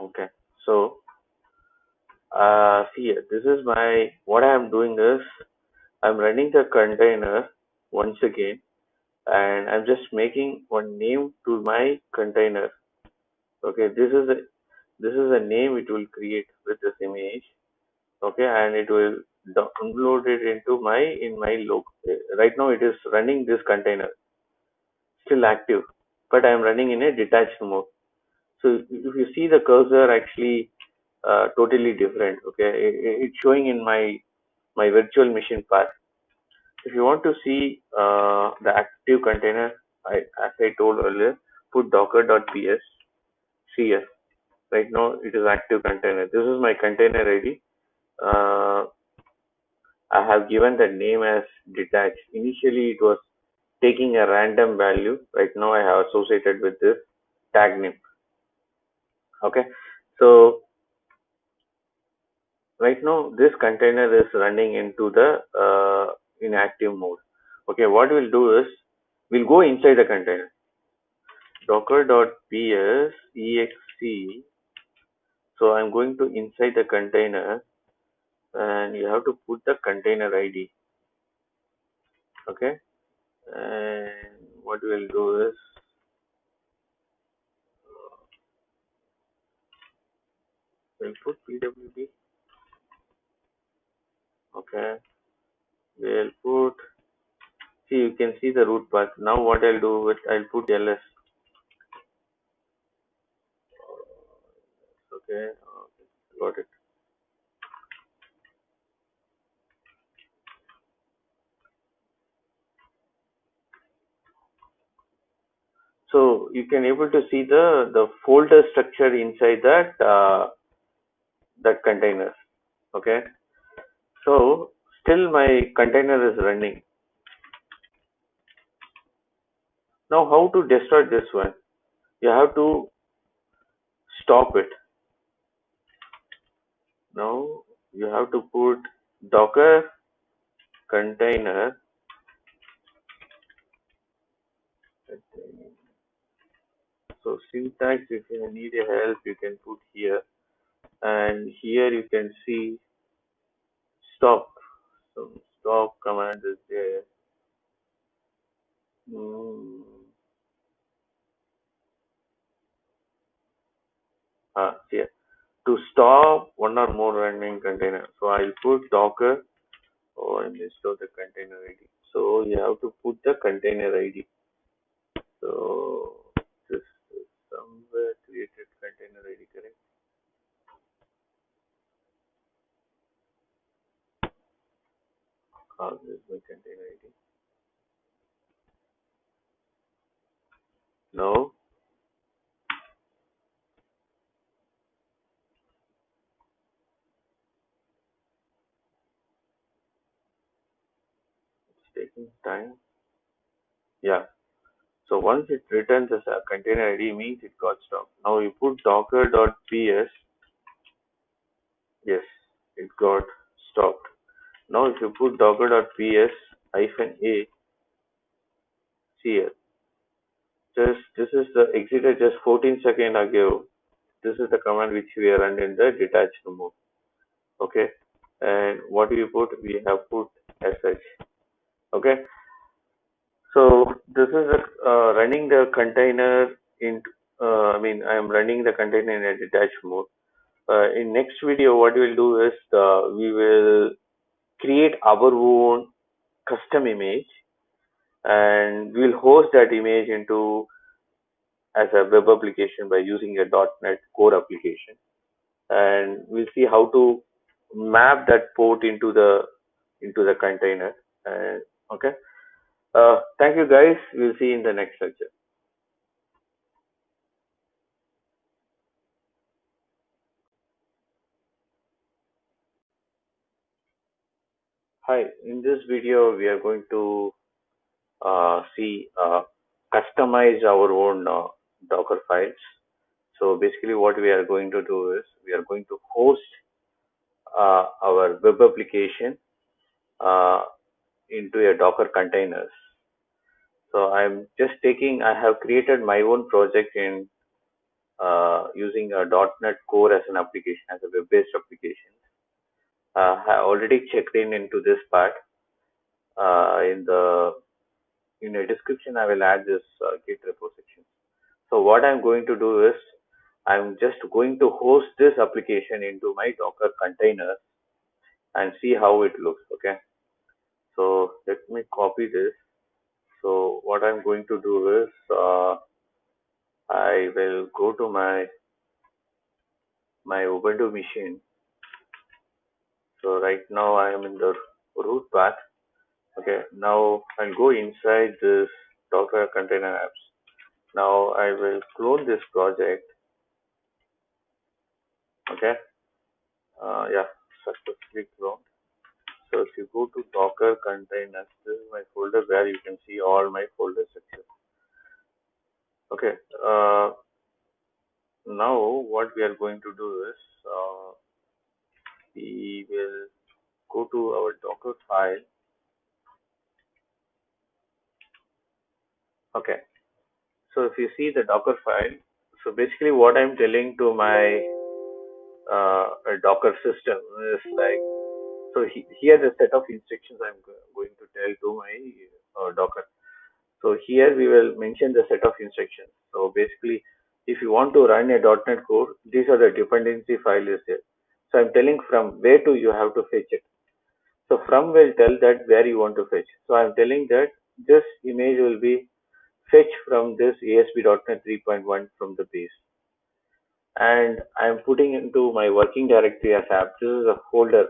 Okay, so uh, see here, this is my what I am doing is I'm running the container once again and I'm just making one name to my container. Okay, this is a this is a name it will create with this image. Okay, and it will download it into my in my log. Right now it is running this container still active, but I am running in a detached mode. So if you see the cursor actually uh, totally different. Okay, it, it's showing in my my virtual machine path. If you want to see uh, the active container, I, as I told earlier, put docker.ps. Here, right now it is active container. This is my container ID. Uh, I have given the name as detached. Initially, it was taking a random value. Right now, I have associated with this tag name. Okay, so right now this container is running into the uh, inactive mode. Okay, what we'll do is we'll go inside the container. Docker.ps exe. So I'm going to inside the container and you have to put the container ID. Okay, and what we'll do is we'll put pwd. Okay, we'll put see you can see the root path. Now what I'll do with I'll put ls. Okay, okay, got it. So you can able to see the the folder structure inside that uh, that container. Okay, so still my container is running. Now how to destroy this one? You have to stop it. Now you have to put docker container so syntax if you need a help you can put here and here you can see stop. So stop command is there mm. ah here to stop one or more running container. So i'll put docker. Oh i missed out the container id so you have to put the container id so this is somewhere created container id correct my container ID. No. It's taking time. Yeah. So once it returns as a container ID means it got stopped. Now you put docker.ps. Yes, it got stopped. Now if you put docker.ps hyphen a, here. Just this is the exited just 14 second ago. This is the command which we are running in the detached mode. Okay, and what you put? We have put sh. Okay, so this is a, uh, running the container in. Uh, I mean, I am running the container in a detached mode. Uh, in next video, what we'll do is uh, we will create our own custom image and we'll host that image into as a web application by using a .NET Core application. And we'll see how to map that port into the into the container. Okay. Uh, thank you guys. We'll see in the next lecture hi in this video we are going to uh, see uh, customize our own uh, docker files so basically what we are going to do is we are going to host uh, our web application uh, into a docker containers so i'm just taking i have created my own project in uh, using a .NET Core as an application, as a web-based application. Uh, I already checked in into this part. Uh, in the in the description, I will add this uh, Git repo section. So what I'm going to do is I'm just going to host this application into my Docker container and see how it looks. Okay. So let me copy this. So what I'm going to do is uh, I will go to my my Ubuntu machine. So right now I am in the root path. Okay, now I'll go inside this Docker container apps. Now I will clone this project. Okay, uh, yeah, successfully cloned. So if you go to Docker containers, this is my folder where you can see all my folder sections. Okay, uh, now what we are going to do is uh, we will go to our Docker file. Okay, so if you see the Docker file, so basically what I'm telling to my uh, Docker system is like, so he, here the set of instructions I'm going to tell to my uh, Docker. So here we will mention the set of instructions. So basically, if you want to run a .NET Core, these are the dependency file is there. So I'm telling from where to you have to fetch it. So from will tell that where you want to fetch. So I'm telling that this image will be fetched from this ASP.NET 3.1 from the base. And I'm putting into my working directory as app. This is a folder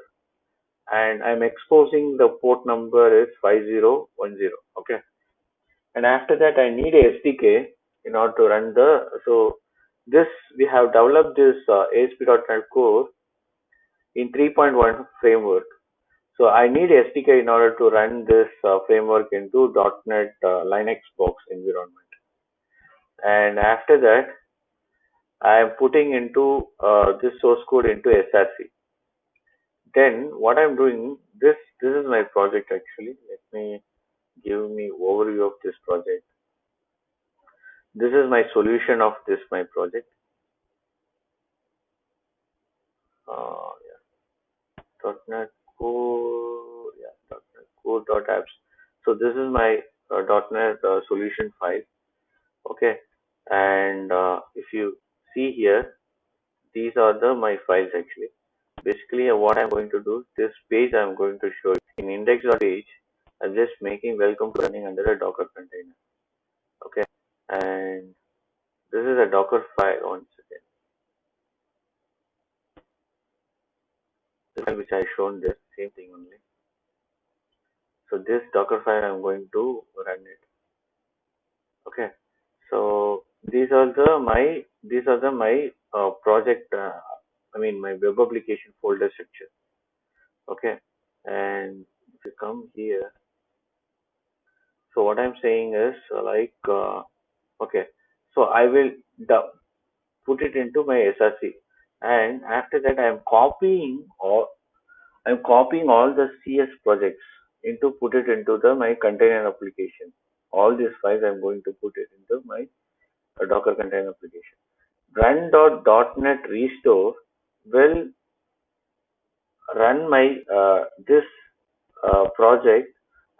and I'm exposing the port number is 5010. Okay. And after that, I need a SDK in order to run the, so this, we have developed this uh, ASP.NET Core in 3.1 framework. So I need SDK in order to run this uh, framework into .NET uh, Linux box environment. And after that, I am putting into uh, this source code into SRC. Then what I'm doing, this this is my project actually. Let me give me overview of this project. This is my solution of this my project. Uh. .NET Core, yeah, .NET Core apps. So this is my uh, .NET uh, solution file. Okay, and uh, if you see here, these are the my files actually. Basically, what I'm going to do, this page I'm going to show you. in index.page. I'm just making welcome to running under a Docker container. Okay, and this is a Docker file once again. The which I shown this same thing only. So this Docker file I'm going to run it. Okay. So these are the my these are the my uh, project. Uh, I mean my web application folder structure. Okay. And if you come here, so what I'm saying is like uh, okay. So I will put it into my SRC and after that I am copying all I'm copying all the CS projects into put it into the my container application. All these files I'm going to put it into my uh, Docker container application. Run.net restore will run my uh, this uh, project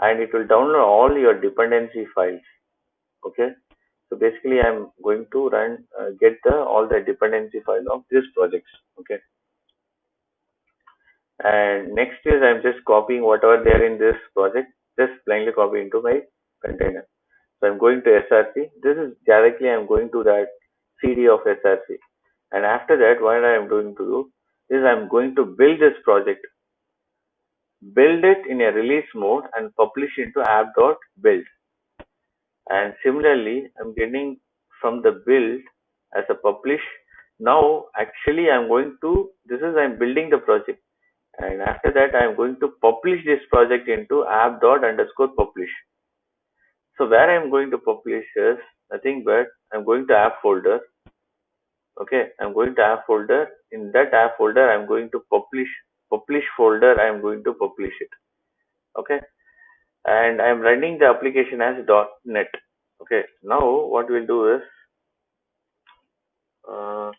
and it will download all your dependency files. Okay, so basically, I'm going to run uh, get the all the dependency file of this projects. Okay. And next is I'm just copying whatever there in this project, just blindly copy into my container. So I'm going to SRC. This is directly I'm going to that CD of SRC. And after that, what I'm going to do is I'm going to build this project. Build it in a release mode and publish into app.build and similarly I'm getting from the build as a publish. Now actually I'm going to this is I'm building the project. And after that I'm going to publish this project into app dot underscore publish. So where I'm going to publish is nothing but I'm going to app folder. Okay I'm going to app folder. In that app folder I'm going to publish publish folder I'm going to publish it. Okay and I'm running the application as dot .NET. Okay, now what we'll do is uh,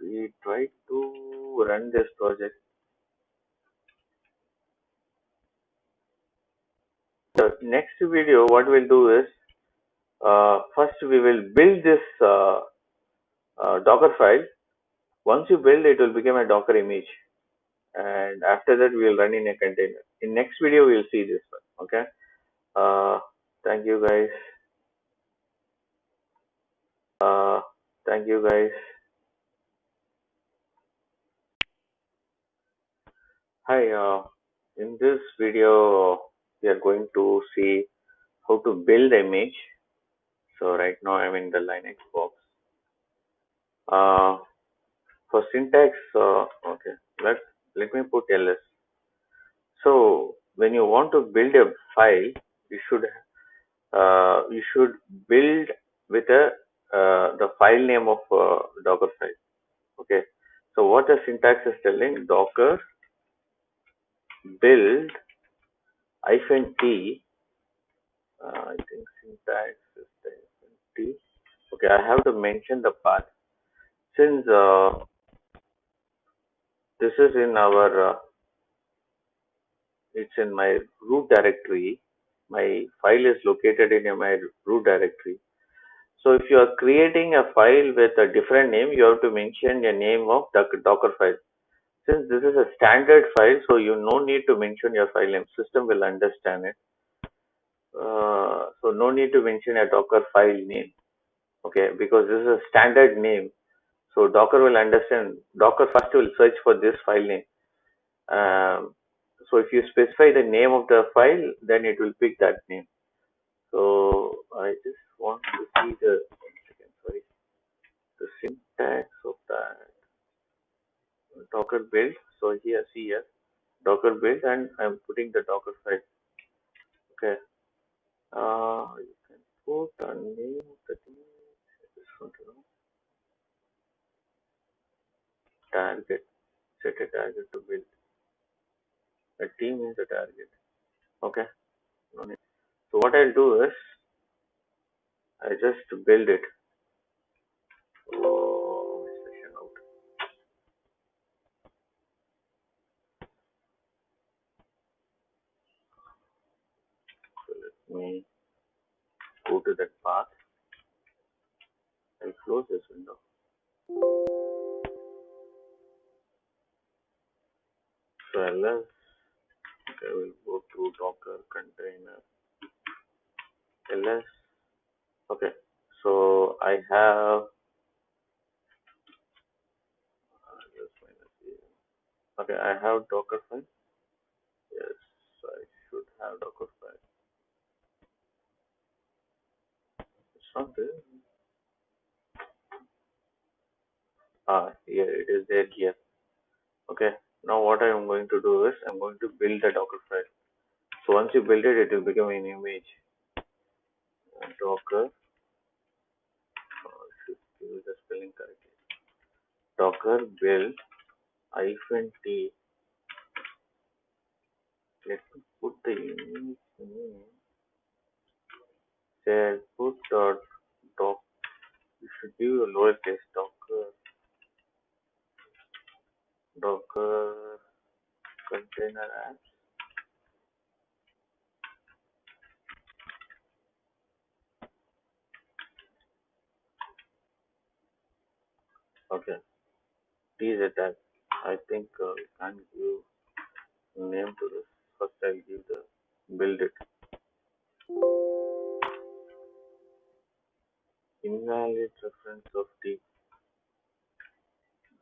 we try to run this project. The next video, what we'll do is uh, first we will build this uh, uh Docker file. Once you build it, will become a Docker image and after that we will run in a container in next video we will see this one okay? Uh thank you guys. Uh thank you guys. Hi uh in this video we are going to see how to build image. So right now i'm in the linux box. Uh for syntax uh, okay let's let me put ls so when you want to build a file you should uh, you should build with a uh, the file name of uh, docker file. Okay? So what the syntax is telling docker build hyphen t uh, i think syntax is t. Okay i have to mention the path since uh, this is in our uh, it's in my root directory. My file is located in my root directory. So if you are creating a file with a different name you have to mention a name of the docker file. Since this is a standard file so you no need to mention your file name. System will understand it. Uh, so no need to mention a docker file name okay? Because this is a standard name. So Docker will understand, Docker first will search for this file name. Um, so if you specify the name of the file, then it will pick that name. So I just want to see the, sorry, the syntax of that Docker build. So here, see here, Docker build and I'm putting the Docker file. Okay. Uh, you can put a name of the thing. Just want to know. target set a target to build a team is a target. Okay? So what i'll do is i just build it. So let me go to that path. I'll close this window. So I will go to docker container ls okay so I have okay I have docker file yes I should have Docker file. It's not there. Ah, here it is there here. Okay. Now what I am going to do is I'm going to build a Docker file. So once you build it, it will become an image. Docker. Oh, should use the spelling correctly. Docker build hyphen t. Let me put the image name. Share put dot doc. You should give a lowercase docker. Docker container apps. Okay. T is a tag. I think uh, we can't give name to this. First I'll give the build it. Invalid reference of T.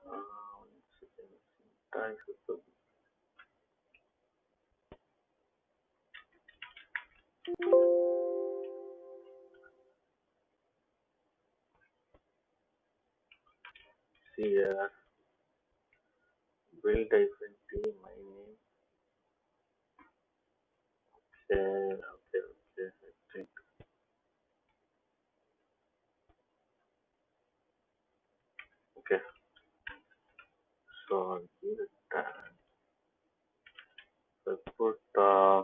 Uh. For See uh, here. Build hyphen T. My name. Okay. I think. Okay. So give it tag. So put uh,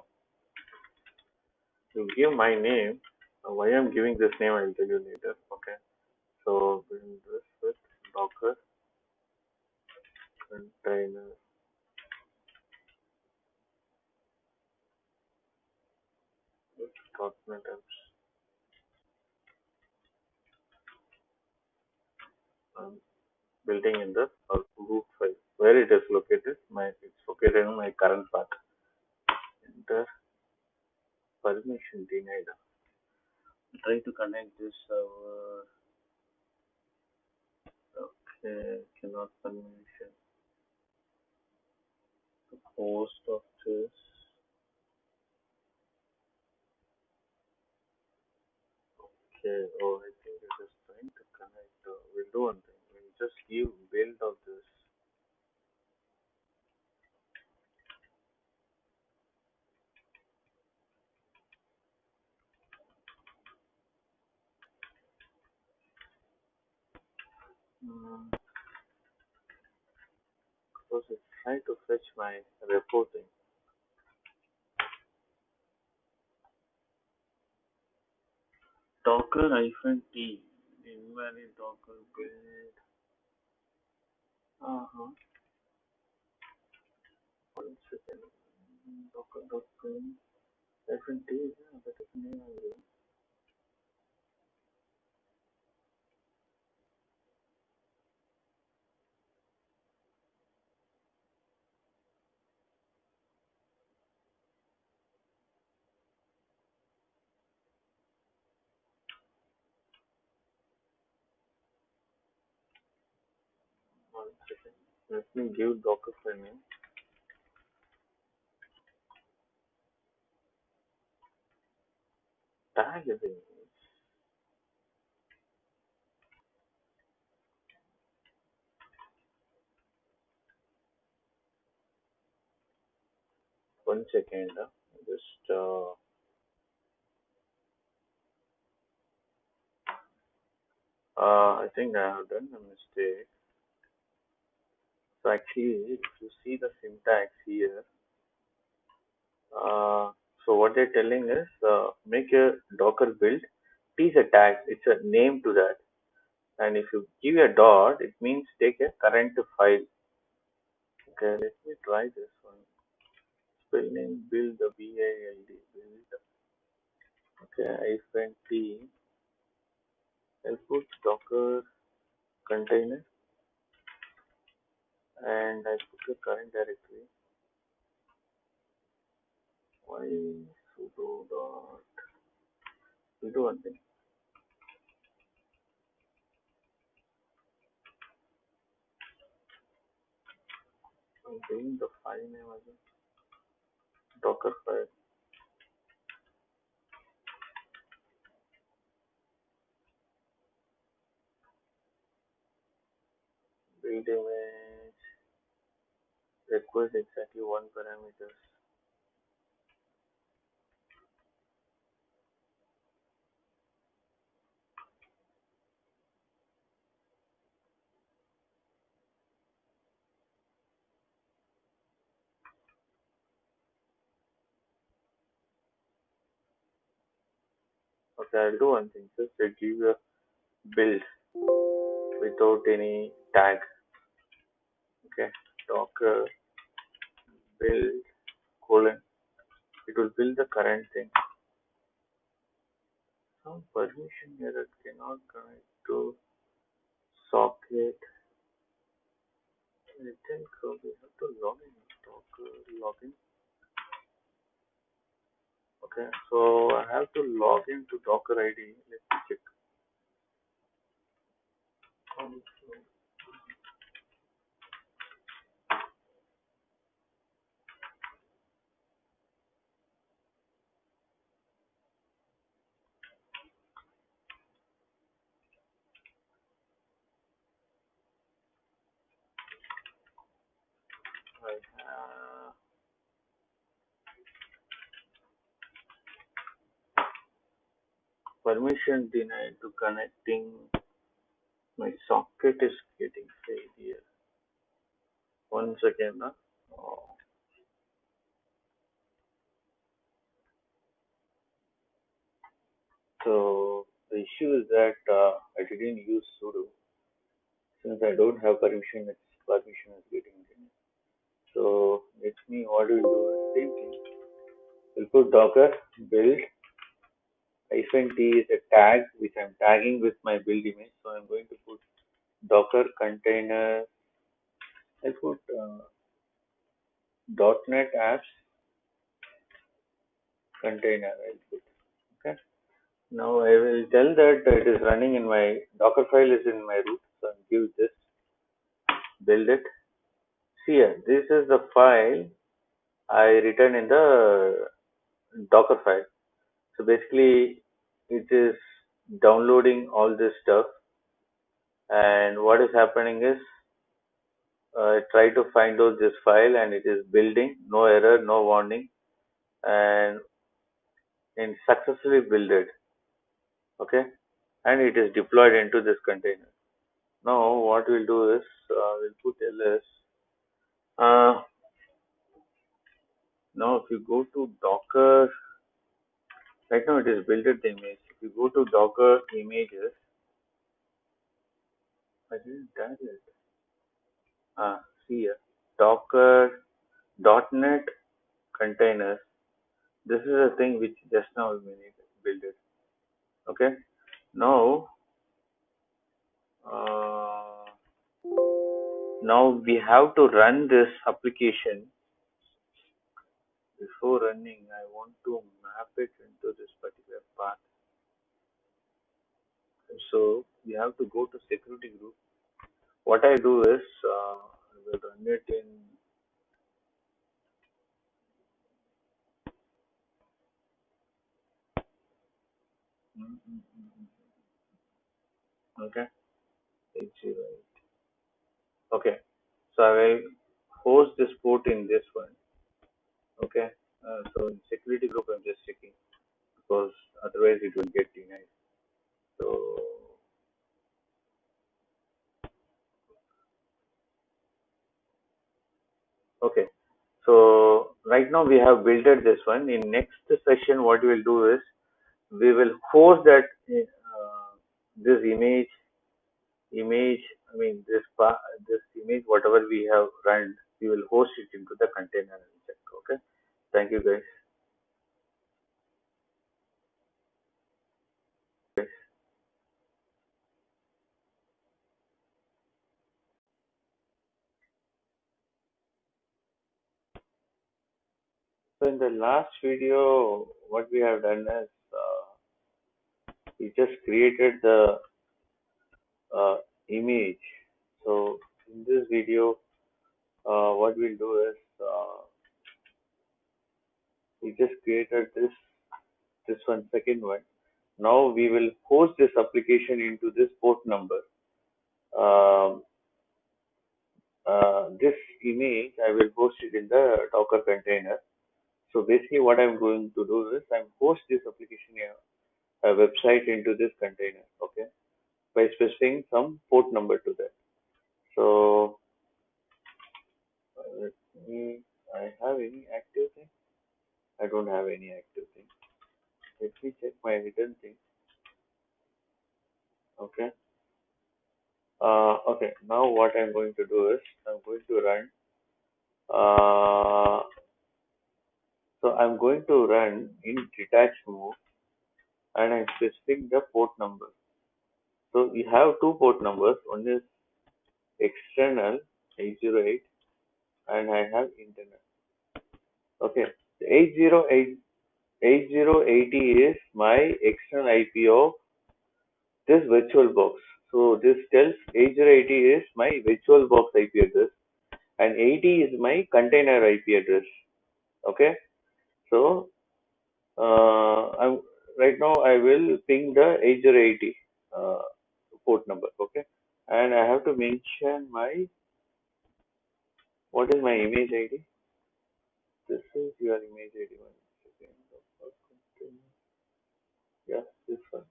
you give my name. Uh, why I'm giving this name, I'll tell you later. Okay. So build this with Docker container. apps. I'm building in the root file. Where it is located? My it's located in my current path. Enter permission denied. Try to connect this server. Okay, cannot permission. The host of this. Okay, oh, I think it is trying to connect. Uh, we'll do one thing. We'll just give build of this. Because it's trying to fetch my reporting. Docker hyphen T. Invalid Docker build. Uh huh. One second. Docker Docker hyphen T. Yeah, that is name I'm giving. One second. Let me give Docker file name. Tag is image. One second. Just uh, uh, I think I have done a mistake. So actually, if you see the syntax here, uh, so what they're telling is uh, make a Docker build. T is a tag. It's a name to that. And if you give a dot, it means take a current file. Okay, let me try this one. Spelling build the B A L D build. Okay, hyphen T. I'll put Docker container and I put the current directory Why sudo dot sudo one thing I'm doing the file name again docker file Read it. Requires exactly one parameters. Okay, I'll do one thing. Just give a build without any tag. Okay, Docker uh, build colon. It will build the current thing. Some permission error cannot connect to socket. I think. We have to log in. Docker uh, login. Okay, so I have to log in to Docker ID. Let me check. I have permission denied to connecting. My socket is getting failure. One second. Huh? Oh. So the issue is that uh, I didn't use sudo since I don't have permission. Its permission is getting denied. So let me what we'll do is same thing. We'll put docker build hyphen is a tag which I'm tagging with my build image. So I'm going to put docker container. I put uh, .NET apps container. I'll put okay. Now I will tell that it is running in my Docker file is in my root. So I'll give this build it. See here, this is the file I written in the Docker file. So basically, it is downloading all this stuff, and what is happening is I try to find out this file, and it is building, no error, no warning, and it successfully builded. Okay, and it is deployed into this container. Now, what we'll do is uh, we'll put ls. Uh, now, if you go to Docker right now it is built the image. If you go to Docker images, I didn't tag it. Ah, see here, Docker .NET containers. This is a thing which just now we need build it. Okay. Now, uh, now we have to run this application. Before running, I want to map it into this particular path. So we have to go to security group. What I do is uh, I will run it in okay zero eight. Okay, so I will host this port in this one. Okay, uh, so in security group I'm just checking because otherwise it will get denied. So okay, so right now we have built this one. In next session, what we will do is we will host that uh, this image image i mean this this image whatever we have run we will host it into the container and check okay? Thank you guys. So in the last video what we have done is uh, we just created the uh, image. So in this video uh, what we'll do is uh, we just created this this one second one now we will host this application into this port number um, uh, this image, I will host it in the Docker container. So basically what I'm going to do is I'm host this application here a website into this container, okay, by specifying some port number to that. So me, I have any active thing? I don't have any active thing. Let me check my hidden thing. Okay. Uh, okay, now what I'm going to do is I'm going to run. Uh, so I'm going to run in detached mode and I'm specifying the port number. So we have two port numbers. One is external 808 and I have internet. Okay, 808 8080 is my external IP of this virtual box. So this tells 8080 is my virtual box IP address and 80 is my container IP address. Okay, so uh, I'm right now I will ping the 8080 uh, port number. Okay, and I have to mention my what is my image ID? This is your image ID. One second. Yeah, this one.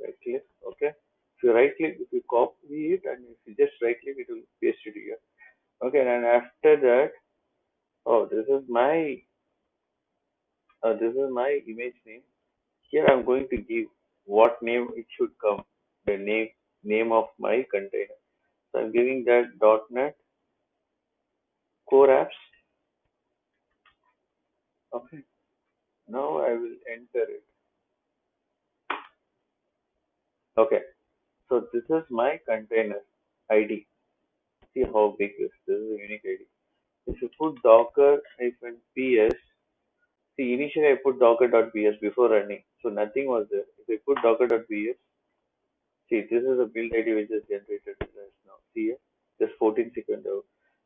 Right click. Okay. If you right click, if you copy it and if you just right click, it will paste it here. Okay, and after that, oh, this is my uh, this is my image name. Here I'm going to give what name it should come, the name name of my container. So I'm giving that dot .NET Core Apps. Okay. Now I will enter it. Okay. So this is my container ID. See how big this. This is a unique ID. If you put docker hyphen ps, see initially I put docker.ps before running, so nothing was there. If I put docker.ps, see this is a build ID which is generated right now. See here, just 14 seconds out.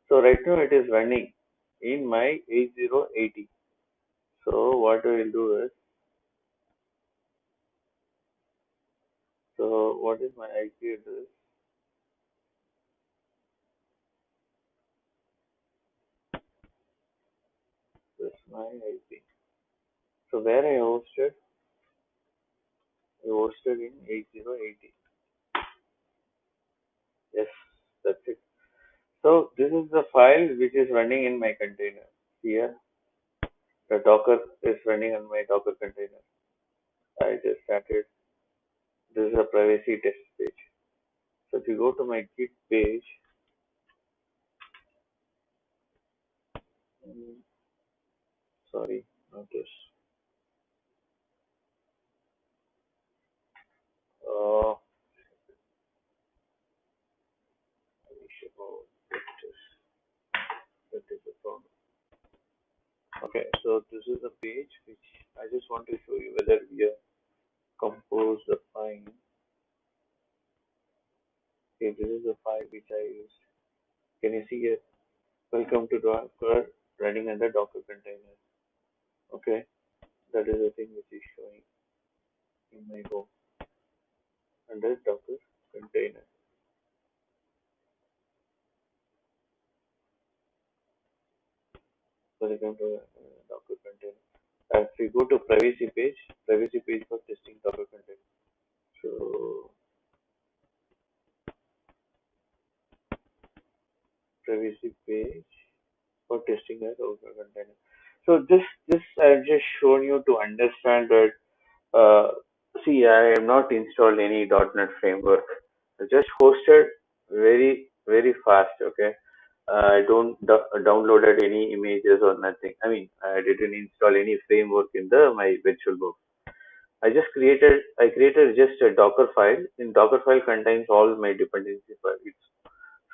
So right now it is running in my 8080. So what I will do is, so what is my IP address? This is my IP. So where I hosted, I hosted in 8080. Yes, that's it. So this is the file which is running in my container. Here, the Docker is running on my Docker container. I just started. This is a privacy test page. So if you go to my Git page, sorry, not this. Uh, Okay, so this is the page which I just want to show you whether we have composed the file. Okay, this is the file which I used. Can you see it? Welcome to Docker running under Docker container. Okay, that is the thing which is showing in my home under Docker container. Welcome to uh, Docker container. If we go to privacy page, privacy page for testing Docker container. So privacy page for testing a Docker container. So this this I've just shown you to understand that. Uh, see, I have not installed any .NET framework. I just hosted very very fast. Okay, I don't downloaded any images or nothing. I mean, I didn't install any framework in the my VirtualBox. I just created I created just a Docker file. In Docker file contains all my dependency file. It's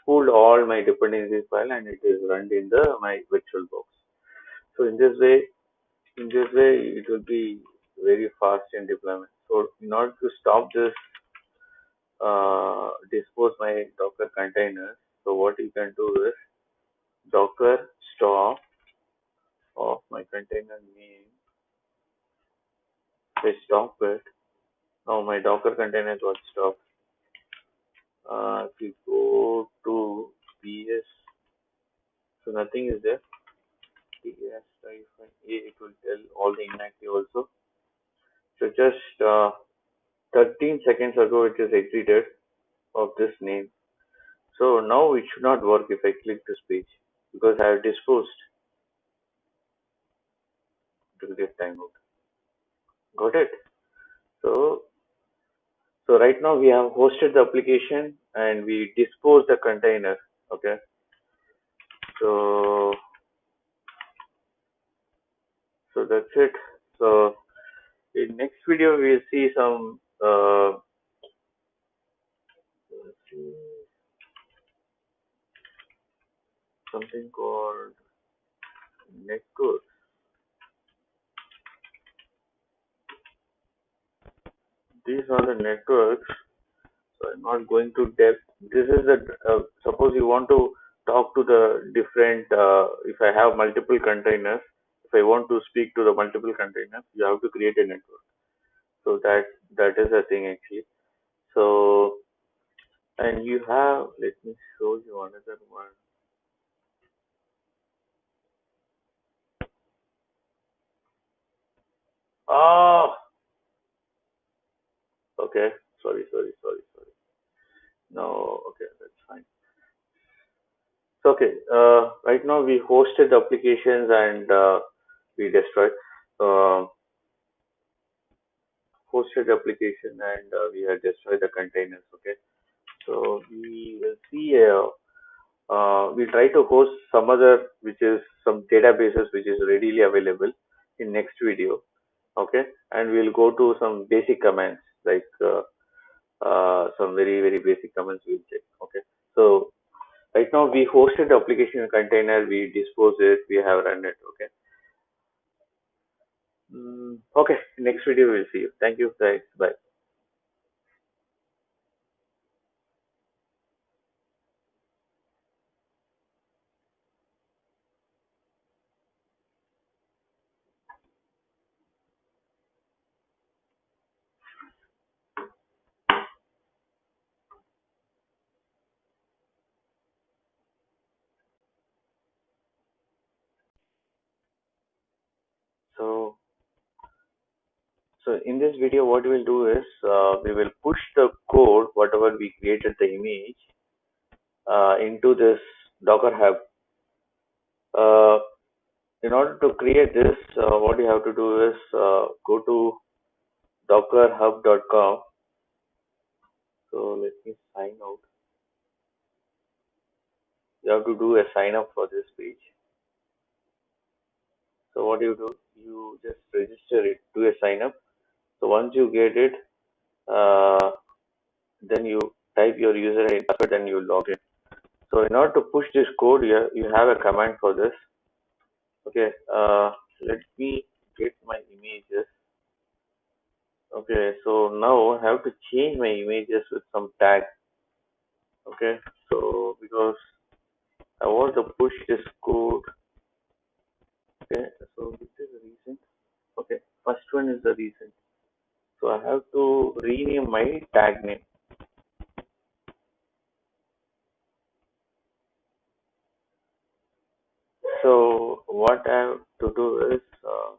spooled all my dependency file and it is run in the my VirtualBox. So in this way, in this way, it will be very fast in deployment. So in order to stop this, uh, dispose my Docker containers. So what you can do is Docker stop of my container name. Say stop it. Now my Docker container got stopped. Uh, if you go to ps So nothing is there. Yes, it will tell all the inactive also. So just uh, 13 seconds ago it is exited of this name. So now it should not work if I click this page because I have disposed to get timeout. Got it? So so right now we have hosted the application and we dispose the container. Okay. So so that's it. So in next video we'll see some uh, something called network. These are the networks. So I'm not going to depth. This is the uh, suppose you want to talk to the different. Uh, if I have multiple containers, if I want to speak to the multiple containers, you have to create a network. So that that is a thing actually. So and you have. Let me show you another one. Ah, okay. Sorry, sorry, sorry, sorry. No, okay, that's fine. So, okay, uh, right now we hosted the applications and uh, we destroyed. Uh, hosted application and uh, we have destroyed the containers. Okay, so we will see. Uh, uh, we try to host some other, which is some databases which is readily available in next video okay? And we'll go to some basic commands like uh, uh, some very very basic commands we'll check. Okay? So right now we hosted the application container we dispose it we have run it. Okay? Mm, okay. Next video we'll see you. Thank you guys. Bye so so in this video what we'll do is uh, we will push the code whatever we created the image uh, into this docker hub. Uh, in order to create this uh, what you have to do is uh, go to dockerhub.com so let me sign out. You have to do a sign up for this page. So what do you do you just register it do a sign up so once you get it uh, then you type your user ID password and you log in. So in order to push this code you you have a command for this. Okay uh, let me get my images. Okay so now I have to change my images with some tag. Okay so because I want to push this code. Okay so this is the reason. Okay first one is the reason so I have to rename my tag name. So what I have to do is uh,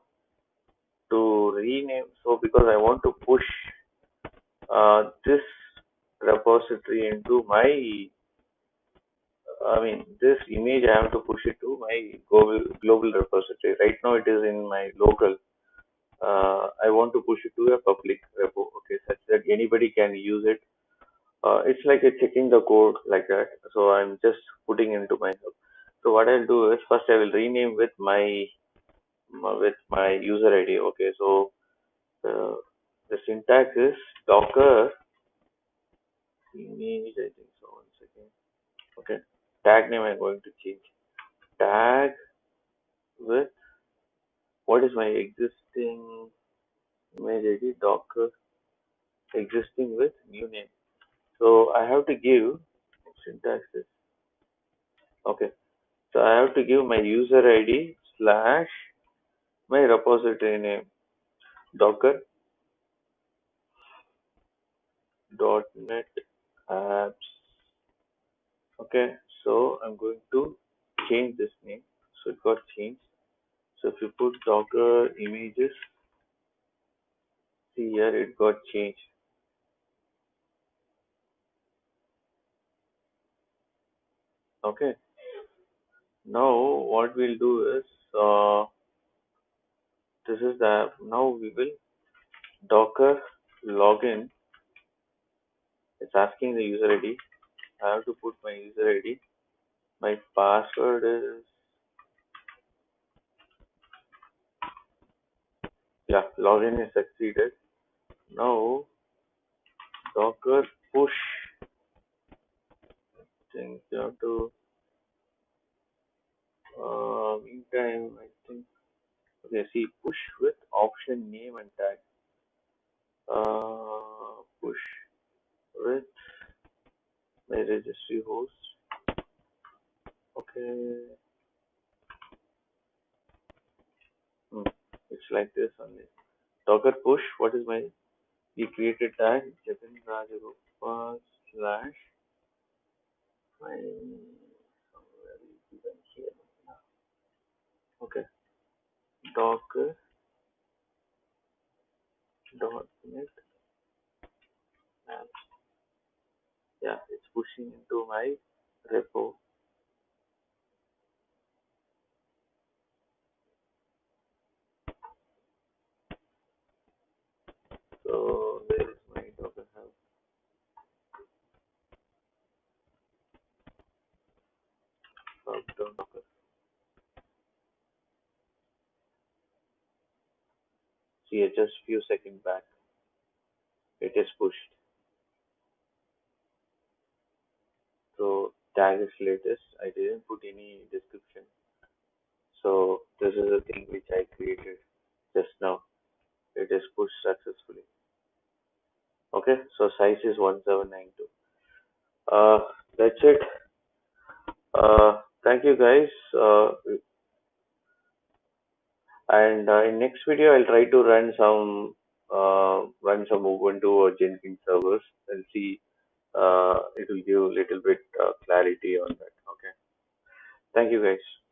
to rename so because I want to push uh, this repository into my I mean this image I have to push it to my global global repository. Right now it is in my local uh, I want to push it to a public repo okay such that anybody can use it. Uh, it's like a checking the code like that so I'm just putting into my so what I'll do is first I will rename with my with my user ID okay so uh, the syntax is docker image I think so one second okay. Tag name I'm going to change. Tag with what is my existing image ID docker existing with new name? So I have to give syntax is okay. So I have to give my user ID slash my repository name docker dot net apps. Okay. So i'm going to change this name. So it got changed. So if you put Docker images, see here it got changed. Okay. Now what we'll do is uh, this is the now we will Docker login. It's asking the user ID. I have to put my user ID. My password is yeah login is succeeded. Now Docker push. I think you have to uh, meantime I think okay see push with option name and tag. Uh, push with my registry host. Okay. Hmm. It's like this only. Docker push. What is my the created tag? Jatin Rajagopal slash my. Okay. Docker dot net apps. Yeah, it's pushing into my repo. So where is my Docker hub? Hub Docker. See, just few seconds back, it is pushed. So tag is latest. I didn't put any description. So this is a thing which I created just now. It is pushed successfully. Okay, so size is 1792. Uh, that's it. Uh, thank you guys. Uh, and uh, in next video, I'll try to run some uh, run some Ubuntu or Jenkins servers and see uh, it will give a little bit clarity on that. Okay. Thank you guys.